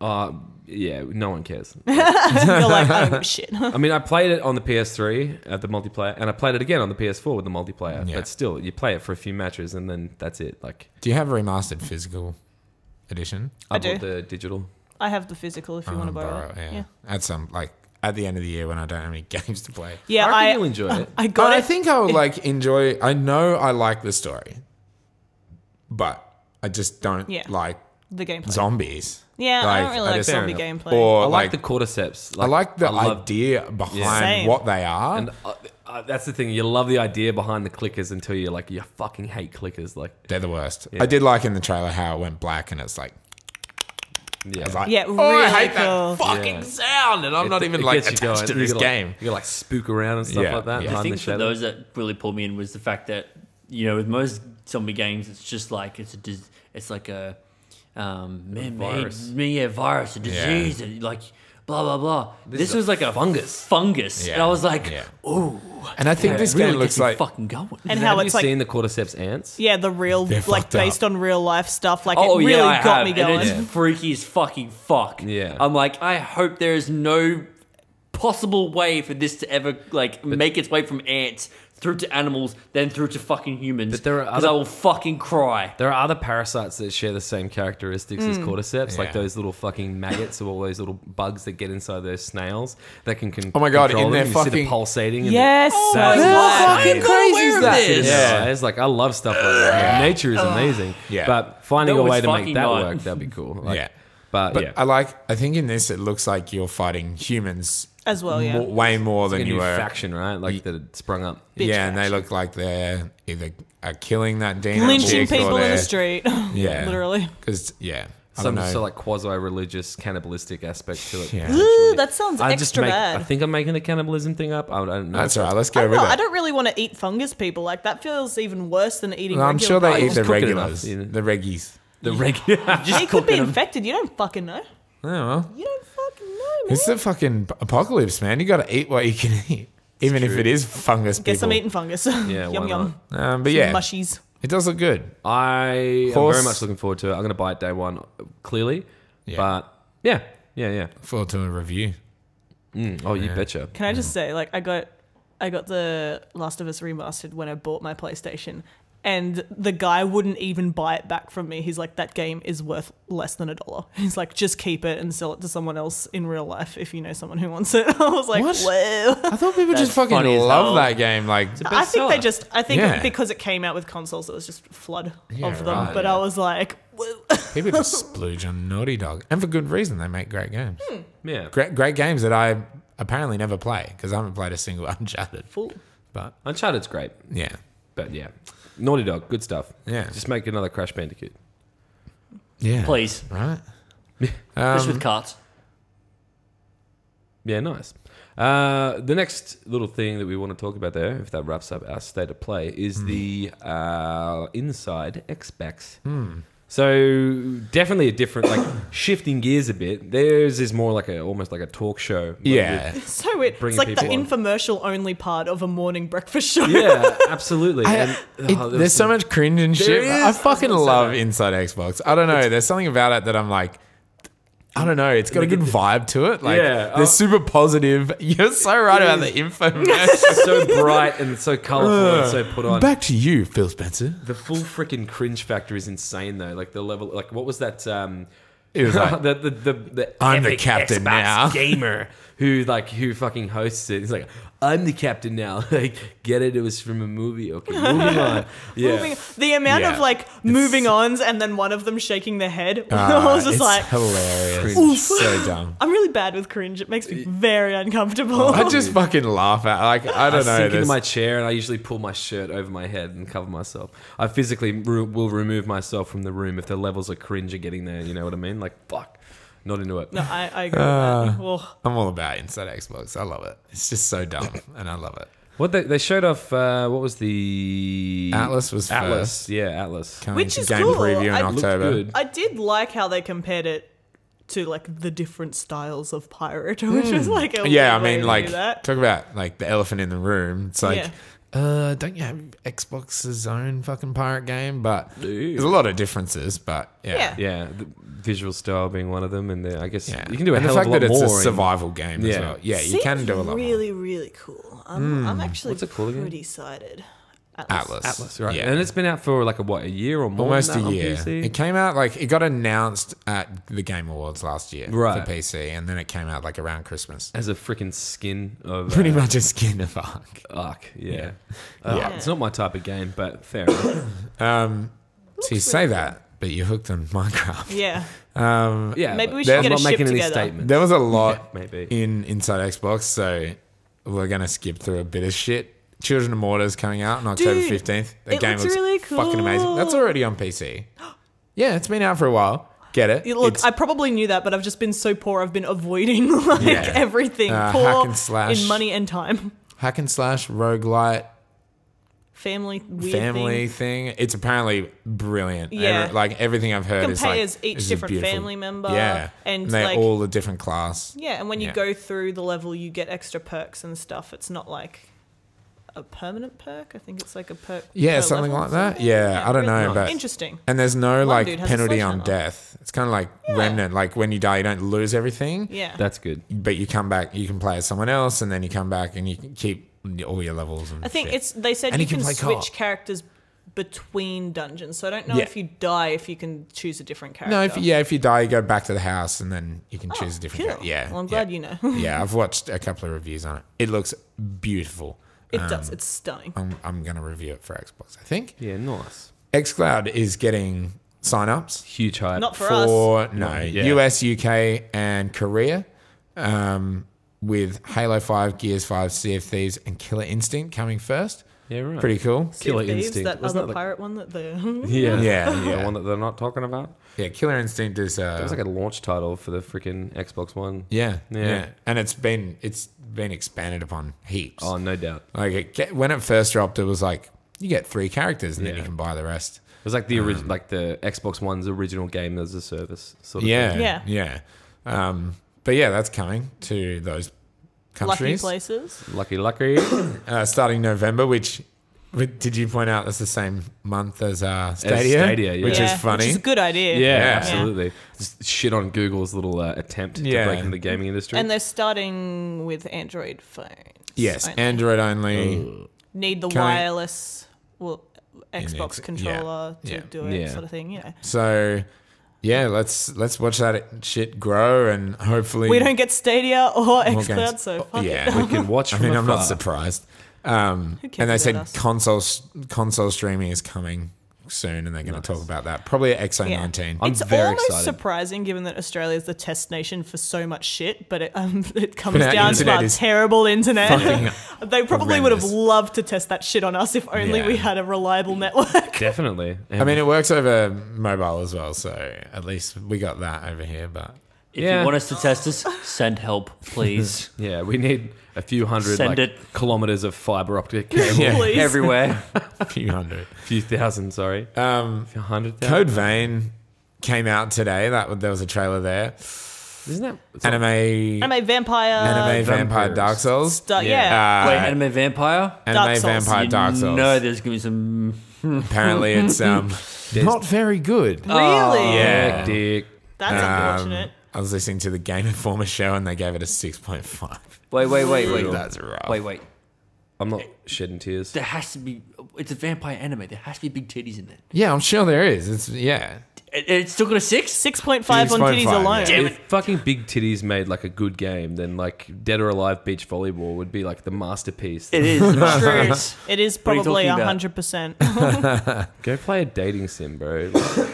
uh, yeah, no one cares. You're like, I don't give a shit. I mean, I played it on the PS3 at the multiplayer, and I played it again on the PS4 with the multiplayer. Yeah. But still, you play it for a few matches, and then that's it. Like, do you have a remastered physical edition? I, I do. the digital. I have the physical if you want to Um, borrow, borrow it. yeah. Yeah. At some like at the end of the year when I don't have any games to play. Yeah, I I, you'll enjoy it. I got But I it. think I would like enjoy. I know I like the story, but I just don't Yeah. like the gameplay. zombies. yeah, I Like, don't really I like just- zombie enough. gameplay. Or I like, like, the cordyceps. I like the love- idea behind Same. what they are. And uh, uh, that's the thing. You love the idea behind the clickers until you're like, you fucking hate clickers. Like, They're the worst. Yeah. I did like in the trailer how it went black and it's like, yeah. I was like Yeah, oh, I really hate cool. that fucking Yeah. sound, and I'm It- not even like gets attached going. to You this gotta, like- game. You gotta like spook around and stuff Yeah, like that. yeah. I behind think the for those that really pulled me in was the fact that you know with most zombie games it's just like it's a dis- it's like a um man virus. made yeah virus a Yeah. disease and like blah blah blah. This, is a was like a fungus. fungus, and I was like, yeah. ooh, And I think that this really game gets looks like fucking going. and have how you it's like, seen the cordyceps ants? yeah, the real, They're like fucked up. based on real life stuff. Like, Oh it really yeah, got have, me going. and it's freaky as fucking fuck. Yeah. I'm like, I hope there is no possible way for this to ever like make its way from ants through to animals, then through to fucking humans. But there are because I will fucking cry. There are other parasites that share the same characteristics as mm. cordyceps, like Yeah. those little fucking maggots or all those little bugs that get inside those snails that can con- Oh my God, control in them. their You see them fucking- pulsating. and yes, the- so That's good. fucking crazy is that? It is. Yeah. it's like I love stuff like that. Nature is amazing, Yeah. but finding No, a way it's to make that not. work, that'd be cool. Like, Yeah. but, But yeah, I like. I think in this it looks like you're fighting humans As well, yeah. mo- way more Like than a you new were. faction, right? Like that had sprung up. Bitch yeah, and they look like they're either are killing that Dino Lynching people in the street. Yeah, Literally. Because yeah, some sort I Some don't know. sort of like making the cannibalism thing up. I don't, I don't know. That's all right. Let's I go don't, with know, it. I don't really want to eat fungus people. Like that feels even worse than eating. Well, I'm sure they people. eat the regulars, enough, you know. the reggies. The regular. He Just could be cooking 'em. infected. You don't fucking know. Oh well, You don't fucking know, man. it's the fucking apocalypse, man. You got to eat what you can eat, even if it is fungus. Guess I'm eating fungus. Yeah, yum yum. Um, but yeah, Mushies. it does look good. I am very much looking forward to it. I'm going to buy it day one, clearly. Yeah. But yeah, yeah, yeah. Forward to a review. Mm, oh, you betcha. Can I just say, like, I got, I got the Last of Us remastered when I bought my PlayStation, and the guy wouldn't even buy it back from me. He's like, that game is worth less than a dollar. He's like, just keep it and sell it to someone else in real life if you know someone who wants it. I was like, What? whoa. I thought people That's just fucking love that game. Like, I think they just, I think Yeah. because it came out with consoles, it was just a flood Yeah, of them. right, but yeah. I was like, whoa. people just splooge on Naughty Dog, and for good reason. They make great games. Hmm. Yeah. Great, great games that I apparently never play because I haven't played a single Uncharted. Fool. But Uncharted's great. yeah, But yeah. Naughty Dog, good stuff. Yeah. Just make another Crash Bandicoot. yeah, Please. right. Just Um, with carts. Yeah, nice. Uh, the next little thing that we want to talk about there, if that wraps up our state of play, is the uh, inside Xbox. So definitely a different, like shifting gears a bit. Theirs is more like a almost like a talk show. yeah, with- So weird. Bringing It's like the on. infomercial only part of a morning breakfast show. yeah, absolutely. I- and, it- oh, there there's so some- much cringe and shit. is. I I fucking gonna love that. Inside Xbox. I don't know. There's something about it that I'm like. I don't know. It's got a good vibe to it. Like, Yeah, they're oh. super positive. You're so right about the infomercial. so bright and so colorful and so put on. Back to you, Phil Spencer. The full freaking cringe factor is insane though. Like the level, like what was that? Um, It was like, the, the, the, the I'm the captain Xbox now. gamer who like who fucking hosts it. He's like, I'm the captain now. Like, get it? It was from a movie. Okay, moving on. Yeah, Moving, the amount Yeah. of like moving ons and then one of them shaking their head. I Ah, was just it's like, hilarious. Cringe. so dumb. I'm really bad with cringe. It makes me very uncomfortable. I just fucking laugh at like I I don't know. I sink into my chair and I usually pull my shirt over my head and cover myself. I physically re- will remove myself from the room if the levels of cringe are getting there. You know what I mean? Like, fuck, not into it. no, I, I agree Uh, with that. Ugh. I'm all about Inside Xbox. I love it. It's just so dumb, and I love it. What they, they showed off? Uh, what was the Atlas was Atlas? first. Yeah, Atlas. Coming Which to is game cool. preview in I- Looked October. good. I did like how they compared it to like the different styles of pirate, which was like a Hmm. Yeah, I weird way mean, to like that. talk about like the elephant in the room. It's like, Yeah. Uh, don't you have Xbox's own fucking pirate game? But Ew. there's a lot of differences. But yeah, Yeah. Yeah, the visual style being one of them, and the, I guess Yeah. you can do a and the hell fact of a lot that it's more. a survival game as Yeah. well. Yeah, you can do a lot more. really, really cool. I'm, I'm actually What's it called again? pretty excited. Atlas. Atlas, right? Yeah. And it's been out for like a what, a year or more? Almost a year. PC? It came out like it got announced at the Game Awards last year Right. for PC, and then it came out like around Christmas. as a freaking skin of Pretty uh, much a skin of Ark. Ark. Yeah. Yeah. Uh, Yeah. It's not my type of game, but fair enough. Um, so you say that, but you're hooked on Minecraft. Yeah. Um, Yeah. Maybe we should I'm get a not making ship any together. statements. there was a lot Maybe. in Inside Xbox, so we're gonna skip through a bit of shit. Children of Morta is coming out on October Dude, fifteenth. The it game looks looks really fucking amazing. That's already on PC. Yeah, it's been out for a while. Get it? Look, It's- I probably knew that, but I've just been so poor. I've been avoiding like Yeah. everything. Uh, poor and slash. in money and time. hack and slash roguelite Family weird family thing. thing. It's apparently brilliant. Yeah. Every- like everything I've heard is like each different family member, Yeah, and, they're like- all a different class. Yeah, and when you Yeah. go through the level, you get extra perks and stuff. It's not like a permanent perk. I think it's like a perk. Yeah, per something level like that. something. Yeah, I don't really know, but interesting. and there's no One like dude has a penalty on death. It's kind of like remnant. Like when you die, you don't lose everything. Yeah, That's good. but you come back, you can play as someone else, and then you come back and you keep all your levels. And I think shit. it's. They said And you you can can, switch co-op. characters between dungeons. So I don't know Yeah. if you die if you can choose a different character. no. If yeah, if you die, you go back to the house, and then you can oh, choose a different. Cool. character. Yeah, Well, I'm yeah. glad you know. yeah, I've watched a couple of reviews on it. It looks beautiful. It Um, does. It's stunning. I'm, I'm gonna review it for Xbox. I think Yeah, nice. XCloud is getting signups Huge hype. Not for, us. no Yeah. US, UK, and Korea. Um, with Halo 5, Gears 5, Sea of Thieves, and Killer Instinct coming first. Yeah, right. Pretty cool. Sea of Killer Thieves, Instinct. that Wasn't other that the- pirate one that the Yeah, Yeah, the yeah. one that they're not talking about. Yeah, Killer Instinct is. Uh, It was like a launch title for the freaking Xbox One. yeah, Yeah. yeah, and it's been it's been expanded upon heaps. Oh, no doubt. Like it, get- when it first dropped, it was like you get three characters and then Yeah. you can buy the rest. It was like the ori- like the Xbox One's original game as a service sort of Yeah, thing. yeah, Yeah. yeah. Um, but yeah, that's coming to those lucky places. Lucky, lucky. uh, starting November. Which did you point out that's the same month as uh, As Stadia? Stadia, yeah. which yeah, is funny. Which is a good idea. Yeah, Yeah. absolutely. Just shit on Google's little uh, attempt Yeah. to break into the gaming industry. And they're starting with Android phones. yes, only. Android only. need the Can wireless well Xbox controller yeah, to yeah. do it, Yeah. sort of thing. You know, So yeah, let's let's watch that shit grow and hopefully we don't get Stadia or more XCloud, so fuck yeah. it. we can watch I from mean, I'm not surprised. Um, and they said us? console console streaming is coming soon, and they're going to talk about that probably at XO19. Yeah. I'm it's very almost excited. surprising given that Australia is the test nation for so much shit, but it, um, it comes our down to our terrible internet. they probably would have loved to test that shit on us if only Yeah. we had a reliable network. Definitely. I mean, it works over mobile as well, so at least we got that over here. But If Yeah. you want us to test us, send help, please. yeah, we need a few hundred Send like, it. kilometers of fiber optic cable. Yeah. Please. Everywhere. a few hundred. a few thousand, sorry. Um, A few hundred thousand. Code Vein came out today. That there was a trailer there. Isn't that it's not- Anime, Anime vampire. anime, vampire, vampires. Dark Souls. stu- yeah. Uh, Wait, Anime Vampire? Anime, Souls. vampire, You Dark Souls. No, there's going to be some. Apparently, it's um not very good. Really? Yeah. Hectic. That's Um, unfortunate. I was listening to the Game Informer show and they gave it a 6.5. Wait, wait, wait, wait. That's rough. Wait, wait. I'm not shedding tears. There has to be. It's a vampire anime. There has to be big titties in there. Yeah, I'm sure there is. It's yeah. It, it's still got a six? 6.5 on 6.5, titties yeah. alone. Damn if fucking Big Titties made like a good game, then like Dead or Alive Beach Volleyball would be like the masterpiece. It is. True. It is What are you probably talking about? 100%. Go play a dating sim, bro.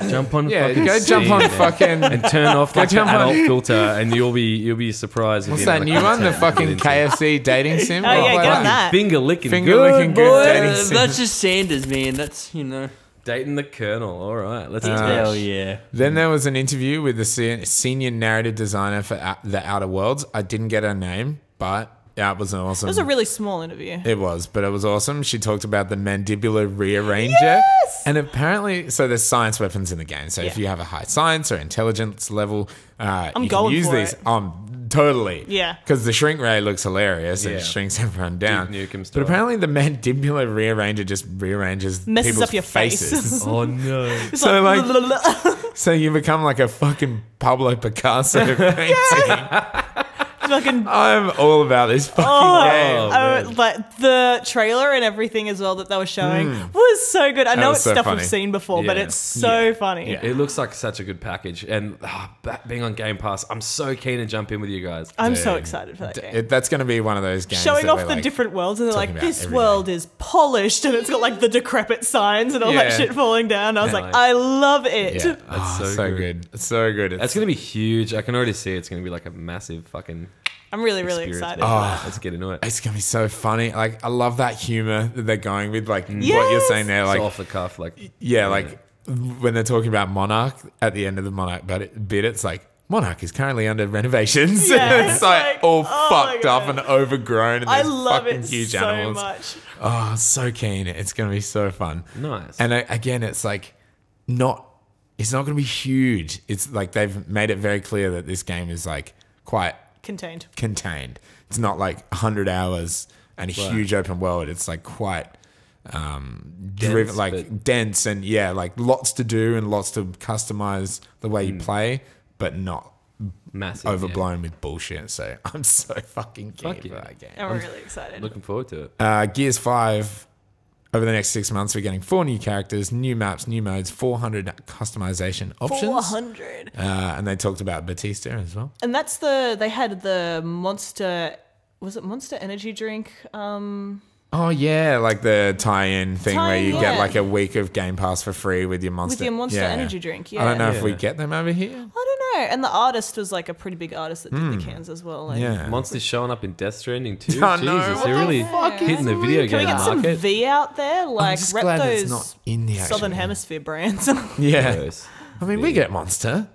jump on. Yeah, fucking go jump on Steam fucking. and turn off like the jump on- adult filter, and you'll be you'll be surprised. What's that new one? The fucking you get into. KFC dating sim? Oh, yeah, get on that. Finger licking, Finger good, licking good boy. dating Uh, sim. that's just Sanders, man. That's, you know. Dating the Colonel. All right, let's. Uh, Hell yeah. Then there was an interview with the senior narrative designer for The Outer Worlds. I didn't get her name, but yeah, it was an awesome. It was a really small interview. It was, but it was awesome. She talked about the mandibular rearranger. Yes! And apparently, so there's science weapons in the game. So if you have a high science or intelligence level, uh, I'm you going can use for these. it. Um, totally. Yeah. Because the shrink ray looks hilarious and Yeah. it shrinks everyone down. Duke but apparently, the mandibular rearranger just rearranges Messes people's up your face. faces. Oh no! It's So, like, like- so you become like a fucking Pablo Picasso painting. Fucking I'm all about this fucking Oh, game. Oh, man. but the trailer and everything as well that they were showing was so good. I know Hmm. it's so stuff funny. we've seen before, but it's so funny. Yeah. It looks like such a good package, and ah, being on Game Pass, I'm so keen to jump in with you guys. I'm so excited for that game. It, that's going to be one of those games. Showing off the like- different worlds, and they're like, "This every world is polished," and it's got like the decrepit signs and all that shit falling down. I was Yeah. like, "I love it." Yeah, That's oh, so so, good. good. It's so good. It's, That's gonna be huge. I can already see it's gonna be like a massive fucking. I'm really, really excited. Oh. Let's get into it. it's gonna be so funny. Like I love that humor that they're going with. Like what you're saying there. It's Like off the cuff, like yeah, like when they're talking about Monarch at the end of the Monarch bit, bit it's like. Monarch is currently under renovations. Yeah, it's it's like, like, all oh fucked up and overgrown. And I love fucking it huge so animals. much. Oh, so keen. It's going to be so fun. Nice. And uh, again, it's like not, it's not going to be huge. It's like they've made it very clear that this game is like quite Contained. contained. It's not like 100 hours and a Right. huge open world. It's like quite um Dense, driven like but- dense and yeah, like lots to do and lots to customize the way Hmm. you play, but not massive, overblown with bullshit. So I'm so fucking keen Fuck for yeah. that game. I'm really excited. Looking forward to it. Uh, Gears 5, over the next six months, we're getting four new characters, new maps, new modes, 400 customization options. 400. Uh, and they talked about Batista as well. And that's the they had the monster was it Monster Energy drink? Um Oh, yeah, like the tie in thing where Tie-in, you get like a week of Game Pass for free with your Monster. with your Monster yeah. Energy drink. Yeah. I don't know if we get them over here. I don't know. know, and the artist was like a pretty big artist that did the cans as well. Like, Hmm. Yeah. Monsters showing up in Death Stranding too. Oh, no, Jesus, what they're really fuck is hitting the video Can we game get some market. V out there? Like just rep glad those it's not in the actual Southern game. Hemisphere brands. Yeah. Yes. I mean, we get Monster.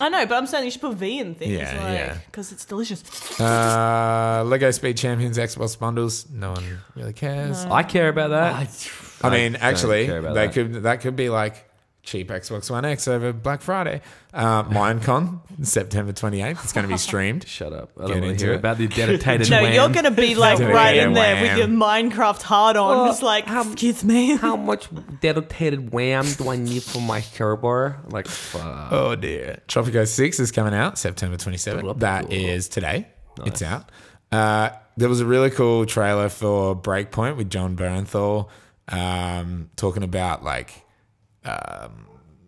I know, but I'm saying you should put V in things. Yeah, yeah. Because it's delicious. Uh, Lego Speed Champions Xbox bundles. No one really cares. I care about that. I mean, I don't actually, they that. could that could be like cheap Xbox One X over Black Friday. Uh, Minecon, September 28th. It's going to be streamed. Shut up. I Get don't want to into hear it. about the dedicated No, wham. you're going to be like Dedicated right in there wham. with your Minecraft hard on. Well, just like, how- excuse me. How much dedicated wham do I need for my server? Like, fuck. Oh dear. Tropico 6 is coming out September 27th. That is today. It's out. Uh, there was a really cool trailer for Breakpoint with Jon Bernthal um, talking about like um,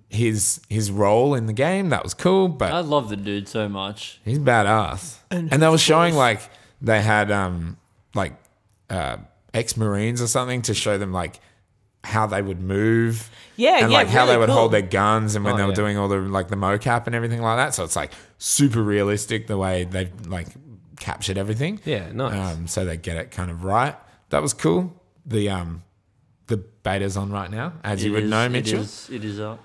his his role in the game. That was cool, but I love the dude so much. He's badass. And, they were showing like they had um like uh ex Marines or something to show them like how they would move. Yeah, and yeah, like how really they would cool. hold their guns and when Oh, they were yeah. doing all the like the mocap and everything like that. So it's like super realistic the way they've like captured everything. Yeah, nice. Um, so they get it kind of right. That was cool. The um the beta's on right now, as you would is- know, Mitchell. It is, it is up.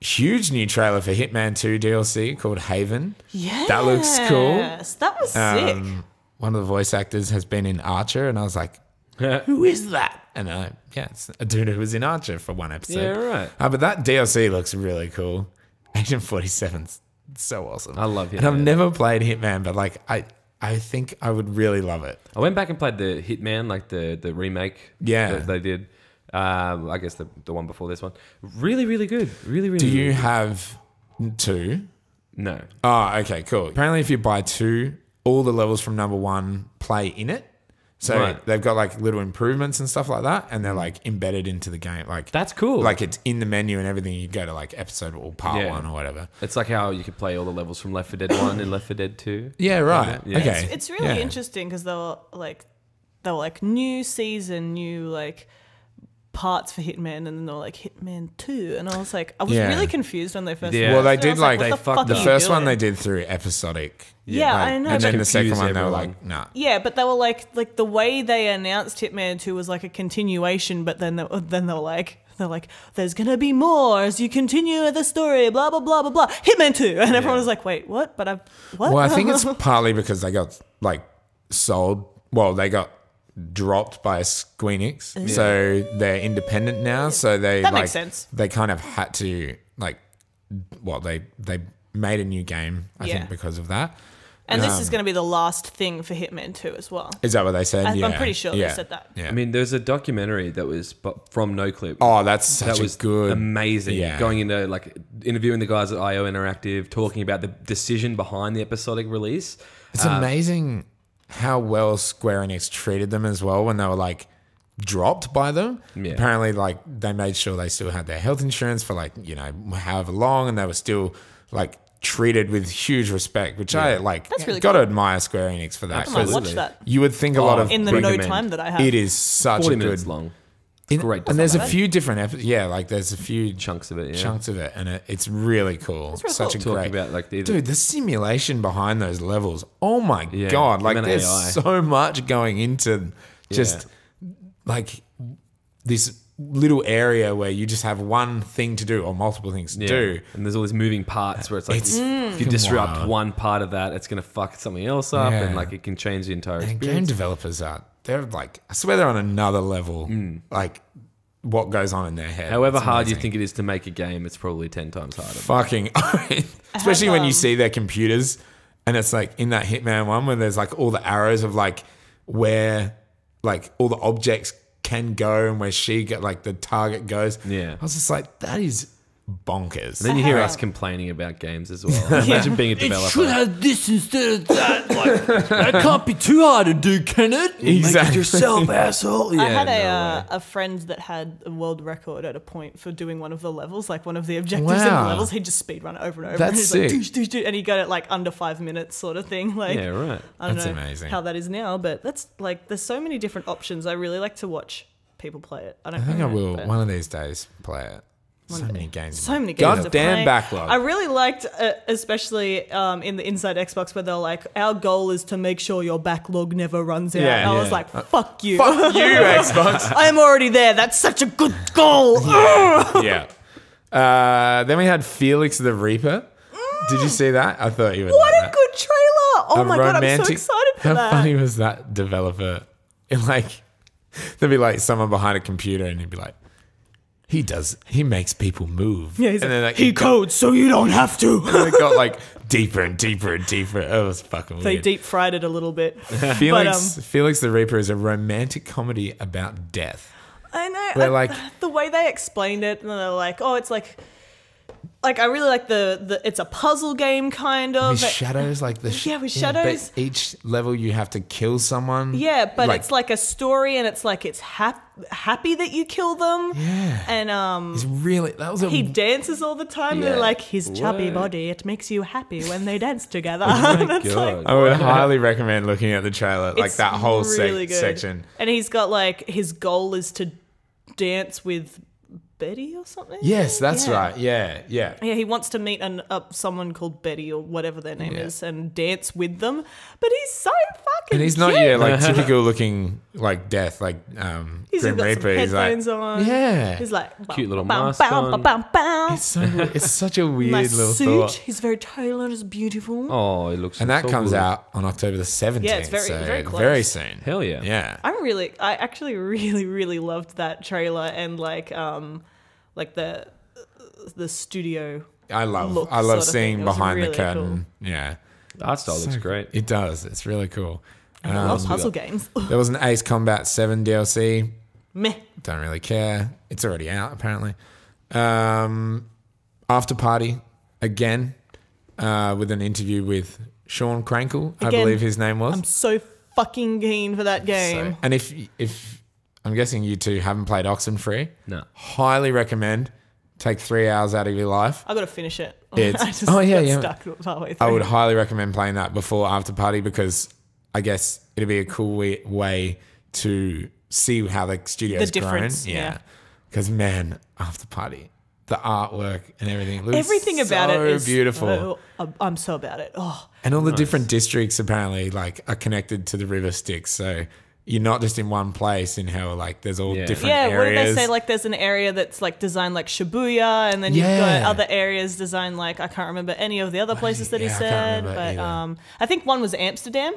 Huge new trailer for Hitman 2 DLC called Haven. Yes. That looks cool. Yes, that was sick. Um, one of the voice actors has been in Archer, and I was like, "Who is that?" And I, yeah, it's a dude who was in Archer for one episode. Yeah, right. Uh, but that DLC looks really cool. Agent 47's so awesome. I love you. And I've never played Hitman, but like I, I think I would really love it. I went back and played the Hitman, like the the remake. Yeah. that they did. Um, I guess the the one before this one. Really, really good. Really, really. Do you really have two? No. Oh, okay, cool. Apparently, if you buy two, all the levels from number one play in it. So Right. they've got like little improvements and stuff like that, and they're like embedded into the game. Like That's cool. like it's in the menu and everything. You go to like episode or part Yeah. one or whatever. It's like how you could play all the levels from Left 4 Dead 1 and Left 4 Dead 2. Yeah, right. Yeah. Okay, It's, it's really Yeah. interesting because they were like, they were like new season, new like parts for Hitman, and then they were like Hitman Two, and I was like, I was Yeah. really confused when they first. Yeah. Well, they announced it. I did was like, they the, fucked fuck the are you first one they did through episodic. Yeah, like, I know. And then the second confuse one they were like, nah. Yeah, but they were like, like the way they announced Hitman Two was like a continuation, but then they, then they were like. They're like, there's gonna be more as you continue the story, blah blah blah blah blah. Hitman two, and everyone was like, wait, what? But I, what? Well, I think it's partly because they got like sold. Well, they got dropped by Squeenix, so they're independent now. So they That like makes sense. they kind of had to like, well, they they made a new game. I Yeah. think because of that. and this is gonna be the last thing for Hitman two as well. Is that what they said? I- I'm yeah. pretty sure they said that. Yeah. I mean, there's a documentary that was bu- from NoClip. oh, that's such that a was good, amazing. Yeah. Going into like interviewing the guys at IO Interactive, talking about the decision behind the episodic release. It's Uh, amazing how well Square Enix treated them as well when they were like dropped by them. Yeah. Apparently, like they made sure they still had their health insurance for like you know however long, and they were still like treated with huge respect, which I like. That's really got to cool. admire Square Enix for that. I watch that You would think a lot Oh, of in the no time that I have. it is such 40 a minutes good long. In- great and there's a few different episodes. Yeah, like there's a few Chunks of it, yeah. chunks of it, and it, it's really cool. real Such a Talking great about like the, Dude, the simulation behind those levels. Oh my Yeah, god! Like even there's AI. so much going into just like this little area where you just have one thing to do or multiple things to Yeah. do. And there's all these moving parts where it's like It's if you disrupt wild. one part of that, it's gonna fuck something else up, Yeah. and like it can change the entire And game developers are they're like I swear they're on another level. Mm. Like what goes on in their head. However It's hard you think it is to make a game, it's probably ten times harder. fucking especially when you um, see their computers and it's like in that hitman one where there's like all the arrows of like where like all the objects can go and where she get like the target goes Yeah. i was just like that is bonkers And Then you hear us complaining about games as well. Imagine being a developer. It should have this instead of that. Like, that can't be too hard to do, can it? exactly yourself, asshole. Yeah, I had a no uh, a friend that had a world record at a point for doing one of the levels, like one of the objectives in the levels. He'd just speed run it over and over. That's and he's sick. Like, "Doosh, doosh, doosh," and he got it like under five minutes, sort of thing. Like yeah, right. I don't That's know amazing. how that is now, but that's like there's so many different options. I really like to watch people play it. I don't. i think i will but- one of these days play it So many games. So many games. to Goddamn play. backlog. I really liked, uh, especially um, in the Inside Xbox, where they're like, "Our goal is to make sure your backlog never runs out." Yeah, I was like, "Fuck you! Fuck you, Xbox. I'm already there. That's such a good goal." yeah. Uh, then we had Felix the Reaper. Did you see that? I thought you would. what like a that. good trailer! Oh A my god, I'm so excited for How that. funny was that developer? It like there'd be like someone behind a computer and he'd be like, he does he makes people move. Yeah, he's and like, then like he it got- codes so you don't have to. and it got like deeper and deeper and deeper. It was fucking weird. they weird. deep fried it a little bit. Felix but, um, Felix the Reaper is a romantic comedy about death. I know. Where, I- like- the way they explained it, and they're like, "Oh, it's like." Like I really like the, the it's a puzzle game kind of. With shadows, like the sh- Yeah, with but shadows. each level you have to kill someone. Yeah, but it's like a story, and it's like it's hap- happy that you kill them. Yeah. And um, It's really that was a he dances all the time. Yeah. They're like his chubby What? body. It makes you happy when they dance together. Oh my That's like I would highly recommend looking at the trailer, like it's that whole sec- really good. section. And he's got like his goal is to dance with Betty or something. Yes, that's Yeah. right. Yeah, yeah. Yeah, he wants to meet an, uh, someone called Betty or whatever their name Yeah. is and dance with them. But he's so fucking And he's not cute. yeah like typical looking like death like um He's Grim got Reaper. some He's like headphones on. yeah. He's like Cute little bam, mask bam, on. bam, bam. it's so it's such a weird Nice little suit. thought. He's very tailored. It's beautiful. Oh, it looks. And that so comes good. out on October the seventeenth. Yeah, it's very- so very close. very soon. Hell yeah. Yeah. I'm really, I actually really, really loved that trailer and like, um, like the the studio. I love look I love seeing thing. It was behind really the curtain. Yeah. The art style looks great. It does. It's really cool. I love Um, puzzle games. there was an Ace Combat 7 DLC. Meh. Don't really care. It's already out, apparently. Um, After Party, again, uh, with an interview with Sean Krankel, I believe his name was. I'm so fucking keen for that game. So- and if if I'm guessing you two haven't played Oxenfree, No. highly recommend. Take three hours out of your life. I've got to finish it. It's- I just oh, yeah, got yeah. stuck partway through. I would highly recommend playing that before After Party because I guess it'd be a cool way, way to see how the studio's The difference, grown. yeah. Because man, After Party, the artwork and everything looks Everything about so it is beautiful. so- I'm- I'm so about it. Oh, and all the different districts apparently like are connected to the river Styx. So you're not just in one place in hell. Like there's all Yeah. different yeah. areas. What did they say? Like, there's an area that's like designed like Shibuya, and then you've Yeah. got other areas designed like I can't remember any of the other places that he yeah, I can't said, but either. um, I think one was Amsterdam.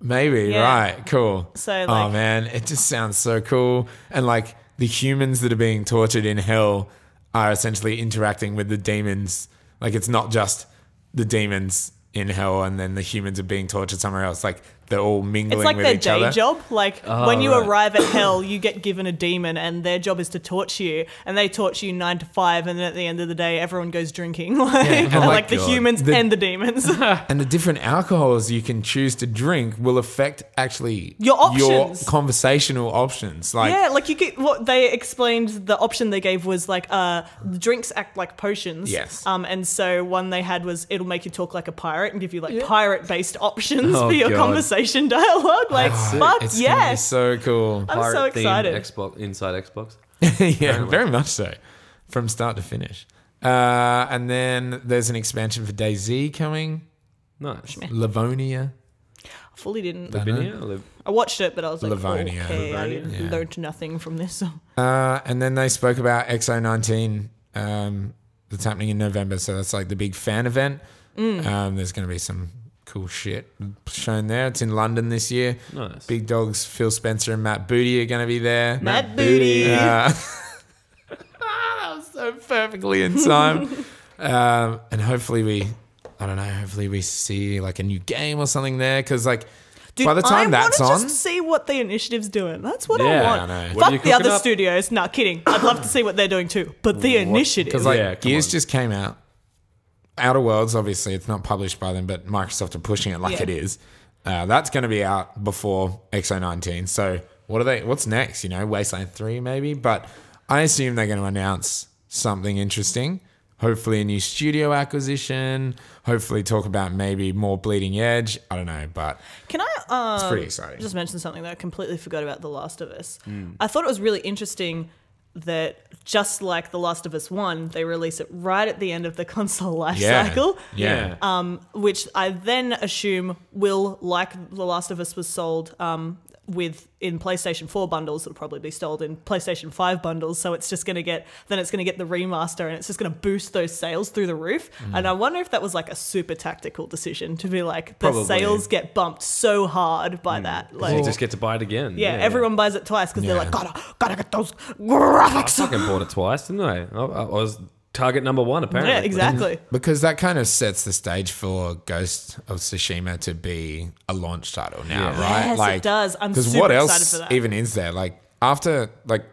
Maybe, Yeah. right. Cool. So, oh man, it just sounds so cool. And like the humans that are being tortured in hell are essentially interacting with the demons. Like it's not just the demons in hell and then the humans are being tortured somewhere else. Like they're all mingling It's like their day other. job. Like Oh, when you right. arrive at hell, you get given a demon, and their job is to torture you. And they torture you nine to five, and then at the end of the day, everyone goes drinking. Like, Oh my like the humans The- and the demons. And the different alcohols you can choose to drink will affect actually Your options. conversational options. Like yeah, like you get what they explained. The option they gave was like uh, the drinks act like potions. Yes. Um, and so one they had was it'll make you talk like a pirate and give you like pirate based options Oh, for your God. conversation dialogue. Like fuck it's gonna be yes. so cool. I'm so Pirate themed excited. Xbox inside Xbox. yeah, very much so, from start to finish. Uh, and then there's an expansion for DayZ coming, Nice. Livonia. I fully didn't. Lavinia? Liv- I watched it, but I was like, Livonia. okay, I Livonia? Yeah. learned nothing from this. Uh, and then they spoke about XO19 um, that's happening in November. So that's like the big fan event. Mm. Um, there's going to be some cool shit shown there. It's in London this year. Nice. Big Dogs, Phil Spencer and Matt Booty are going to be there. Matt Booty. Uh, that was so perfectly in time. um, and hopefully we, I don't know, hopefully we see like a new game or something there. Because like Dude, by the time I that's on, just see what the initiative's doing. That's what Yeah, I want. I. What Fuck the other up? studios. Nah, kidding. I'd love to see what they're doing too. But the initiative. Because like Yeah, Gears on. just came out. Outer Worlds, obviously, it's not published by them, but Microsoft are pushing it like Yeah. it is. Uh, that's going to be out before XO19. So what are they? What's next? You know, Wasteland Three maybe. But I assume they're going to announce something interesting. Hopefully, a new studio acquisition. Hopefully, talk about maybe more Bleeding Edge. I don't know, but Can I um, pretty exciting. just mention something that I completely forgot about The Last of Us? Hmm. I thought it was really interesting that just like The Last of Us 1, they release it right at the end of the console life Yeah. cycle, Yeah. um, which I then assume will, like The Last of Us was sold um, with in PlayStation 4 bundles, it'll probably be sold in PlayStation 5 bundles. So it's just going to get, then it's going to get the remaster and it's just going to boost those sales through the roof. Mm. And I wonder if that was like a super tactical decision to be like, the Probably. sales get bumped so hard by that. Like, you just get to buy it again. yeah, everyone buys it twice because they're like, gotta, gotta get those graphics I fucking bought it twice, didn't I? I, I was target number one apparently. Yeah, exactly. Because that kind of sets the stage for Ghost of Tsushima to be a launch title now, Yeah. right? Yes, it does. I'm Because super what excited else for that. even is there? Like after like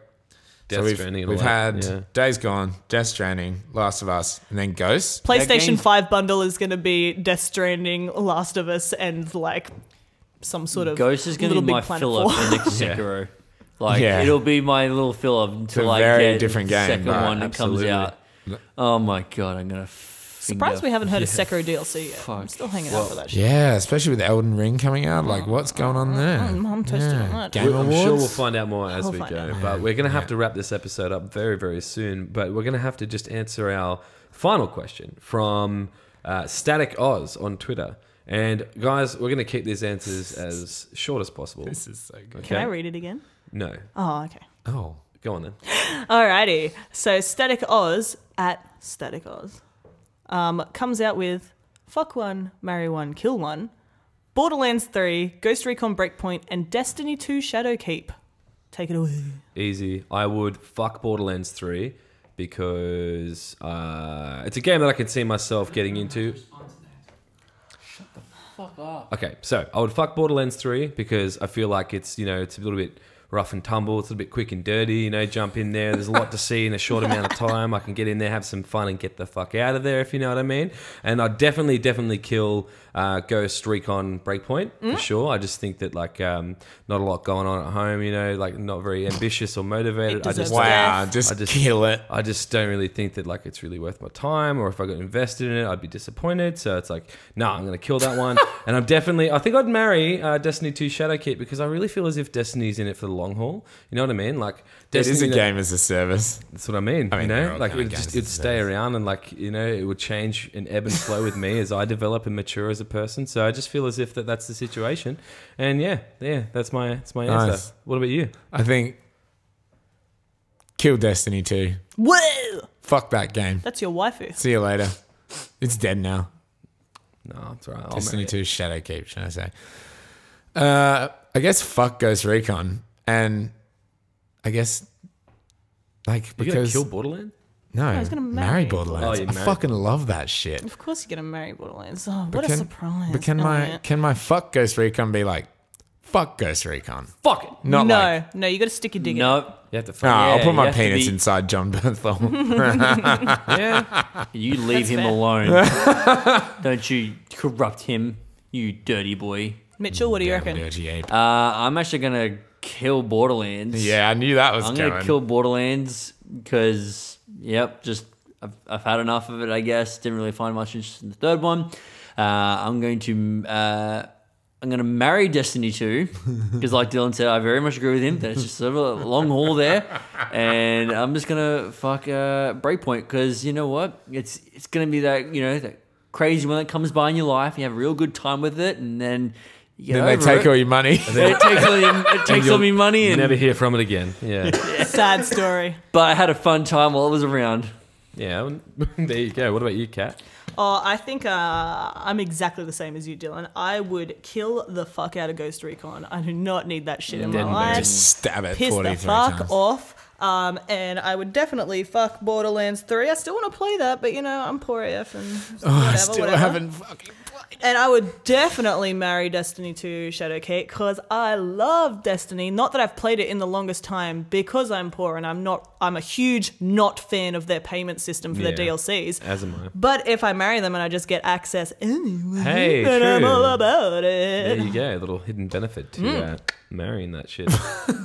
Death so we've, Stranding we've had yeah. Days Gone, Death Stranding, Last of Us, and then Ghost. PlayStation 5 bundle is going to be Death Stranding, Last of Us, and like some sort of Ghost is going to Little be Big my Planet filler 4. for next Yeah. Sekiro. Like Yeah. it'll be my little filler until a I very get different the game, second right, one that absolutely. comes out. Oh my god, I'm gonna. Surprised we haven't heard of Sekiro DLC yet. I'm still hanging out for that shit. Yeah, especially with Elden Ring coming out. Like, what's going on there? I'm, I'm toasted on that. Game I'm sure we'll find out more as We'll we go. out. But we're going to have to wrap this episode up very, very soon. But we're going to have to just answer our final question from uh, Static Oz on Twitter. And guys, we're going to keep these answers as short as possible. This is so good. Can I read it again? No. Oh, okay. Oh, Go on then. Alrighty. So Static Oz at Static Oz um, comes out with Fuck One, Marry One, Kill One, Borderlands 3, Ghost Recon Breakpoint, and Destiny 2 Shadowkeep. Take it away. Easy. I would fuck Borderlands 3 because uh, it's a game that I can see myself getting into. Shut the fuck up. Okay, so I would fuck Borderlands 3 because I feel like it's, you know, it's a little bit rough and tumble. It's a bit quick and dirty, you know, jump in there. There's a lot to see in a short amount of time. I can get in there, have some fun, and get the fuck out of there, if you know what I mean. And I'd definitely, definitely kill uh, Ghost Recon Breakpoint for sure. I just think that, like, um, not a lot going on at home, you know, like, not very ambitious or motivated. It I just, to wow! Just, I just- kill it. I just don't really think that like it's really worth my time, or if I got invested in it, I'd be disappointed. So it's like, no, I'm gonna kill that one. and I'm definitely, I think I'd marry uh, Destiny 2 Shadowkeep because I really feel as if Destiny's in it for the long haul. You know what I mean? Like, It is a Destiny, game as a service. That's what I mean. I mean, you know, like kinda it just games it'd stay service. around and like you know it would change and ebb and flow with me as I develop and mature as a person. So I just feel as if that that's the situation. And yeah, yeah, that's my that's my Nice. answer. What about you? I think kill Destiny 2. Whoa! Fuck that game. That's your waifu. See you later. It's dead now. No, it's right. I'll Destiny marry it. 2 Shadowkeep, should I say? Uh, I guess fuck Ghost Recon, and I guess like You gonna because kill Borderland? No, I was gonna marry marry Borderlands. Oh, I marry fucking love that shit. Of course you're going to marry Borderlands. Oh, what But a can- surprise. But can my can my fuck Ghost Recon be like fuck Ghost Recon? Fuck it. Not no, like no, you got to stick your dick in. No, You have to no, fuck. I'll put my penis be- inside Jon Bernthal. yeah. you leave That's him fair. alone. Don't you corrupt him, you dirty boy. Mitchell, what do you Damn reckon? dirty ape. Uh, I'm actually gonna kill Borderlands. Yeah, I knew that was I'm coming. gonna kill Borderlands because, yep, just I've, I've had enough of it. I guess didn't really find much interest in the third one. Uh, I'm going to uh, I'm gonna marry Destiny 2 because, like Dylan said, I very much agree with him that it's just sort of a long haul there, and I'm just gonna fuck uh, Breakpoint because you know what? It's it's gonna be that you know that crazy one that comes by in your life. You have a real good time with it, and then. You get then they take it. all your money. it takes all your, it takes all your money and Never hear from it again. Yeah. Sad story. but I had a fun time while it was around. yeah. There you go. What about you, Kat? Oh, I think uh, I'm exactly the same as you, Dylan. I would kill the fuck out of Ghost Recon. I do not need that shit in my life. Just stab it Piss the fuck times. off. Um, and I would definitely fuck Borderlands 3. I still want to play that, but you know, I'm poor AF and Oh, I whatever, still whatever. haven't fucking played. And I would definitely marry Destiny 2 Shadowcake because I love Destiny. Not that I've played it in the longest time because I'm poor and I'm not. I'm a huge not fan of their payment system for their DLCs. As am I. But if I marry them and I just get access anyway, Hey, then I'm true. all about There you go. A little hidden benefit to uh, marrying that shit.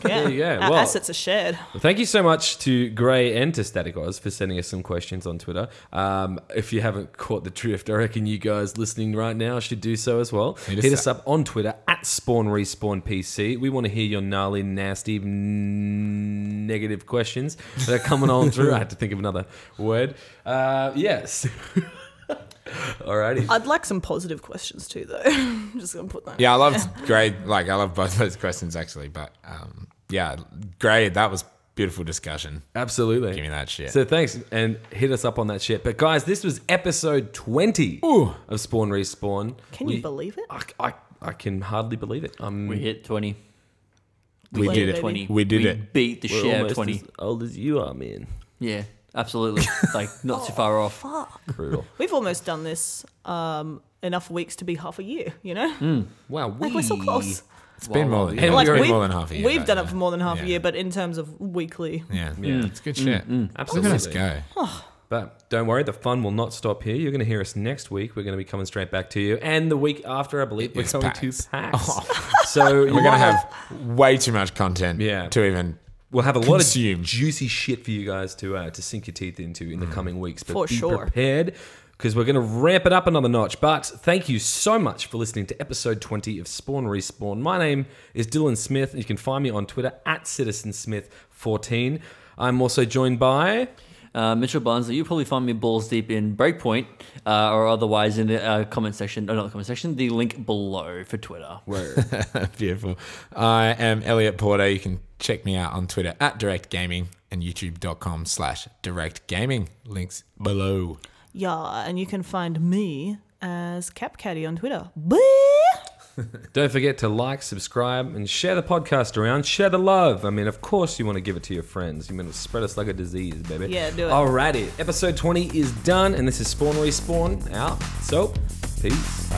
Yeah. There you go. Our Well- assets are shared. Well, thank you so much to Grey and to Static Oz for sending us some questions on Twitter. Um, if you haven't caught the drift, I reckon you guys listening right now should do so as well. Hit Hit, us us up on Twitter at Spawn Respawn PC. We want to hear your gnarly, nasty, n- negative questions that are coming on through. I had to think of another word. Uh, yes. Alrighty. I'd like some positive questions too, though. I'm just gonna put that. Yeah, I love grade. Like I love both those questions actually, but um, yeah, grade. That was beautiful discussion. Absolutely. Give me that shit. So thanks and hit us up on that shit. But guys, this was episode 20 Ooh. of Spawn Respawn. Can We- you believe it? I, I, I can hardly believe it. I'm We hit 20. we Wait, did it. baby. 20. We did it. Beat the we're shit out of almost 20. as old as you are, man. Yeah, absolutely. like, not too far off. Fuck. Brutal. We've almost done this um, enough weeks to be half a year. You know, Wow, like we're so close. It's been more. Than, yeah. Like, we've- more than half a year. We've though, done yeah. it for more than half Yeah. a year, but in terms of weekly, Yeah, Yeah. it's good mm, shit. Mm, absolutely. Look at us go. But don't worry, the fun will not stop here. You're going to hear us next week. We're going to be coming straight back to you. And the week after, I believe, we're It's going PAX. to oh. PAX. So We're gonna have way too much content. Yeah. To even. We'll have a lot of juicy shit for you guys to uh, to sink your teeth into in the mm. coming weeks. But For be sure. prepared because we're going to ramp it up another notch. But thank you so much for listening to episode 20 of Spawn Respawn. My name is Dylan Smith. and You can find me on Twitter at CitizenSmith14. I'm also joined by. Uh, Mitchell Barnes, you probably find me balls deep in Breakpoint uh, or otherwise in the uh, comment section, or not the comment section, the link below for Twitter. Beautiful. I am Elliot Porter. You can check me out on Twitter at Direct Gaming and YouTube.com slash Direct Gaming. Links below. Yeah, and you can find me as CapCaddy on Twitter. Don't forget to like, subscribe, and share the podcast around. Share the love. I mean, of course, you want to give it to your friends. You to spread us like a disease, baby. Yeah, do it. Alrighty. Episode 20 is done, and this is Spawn Respawn out. So, peace.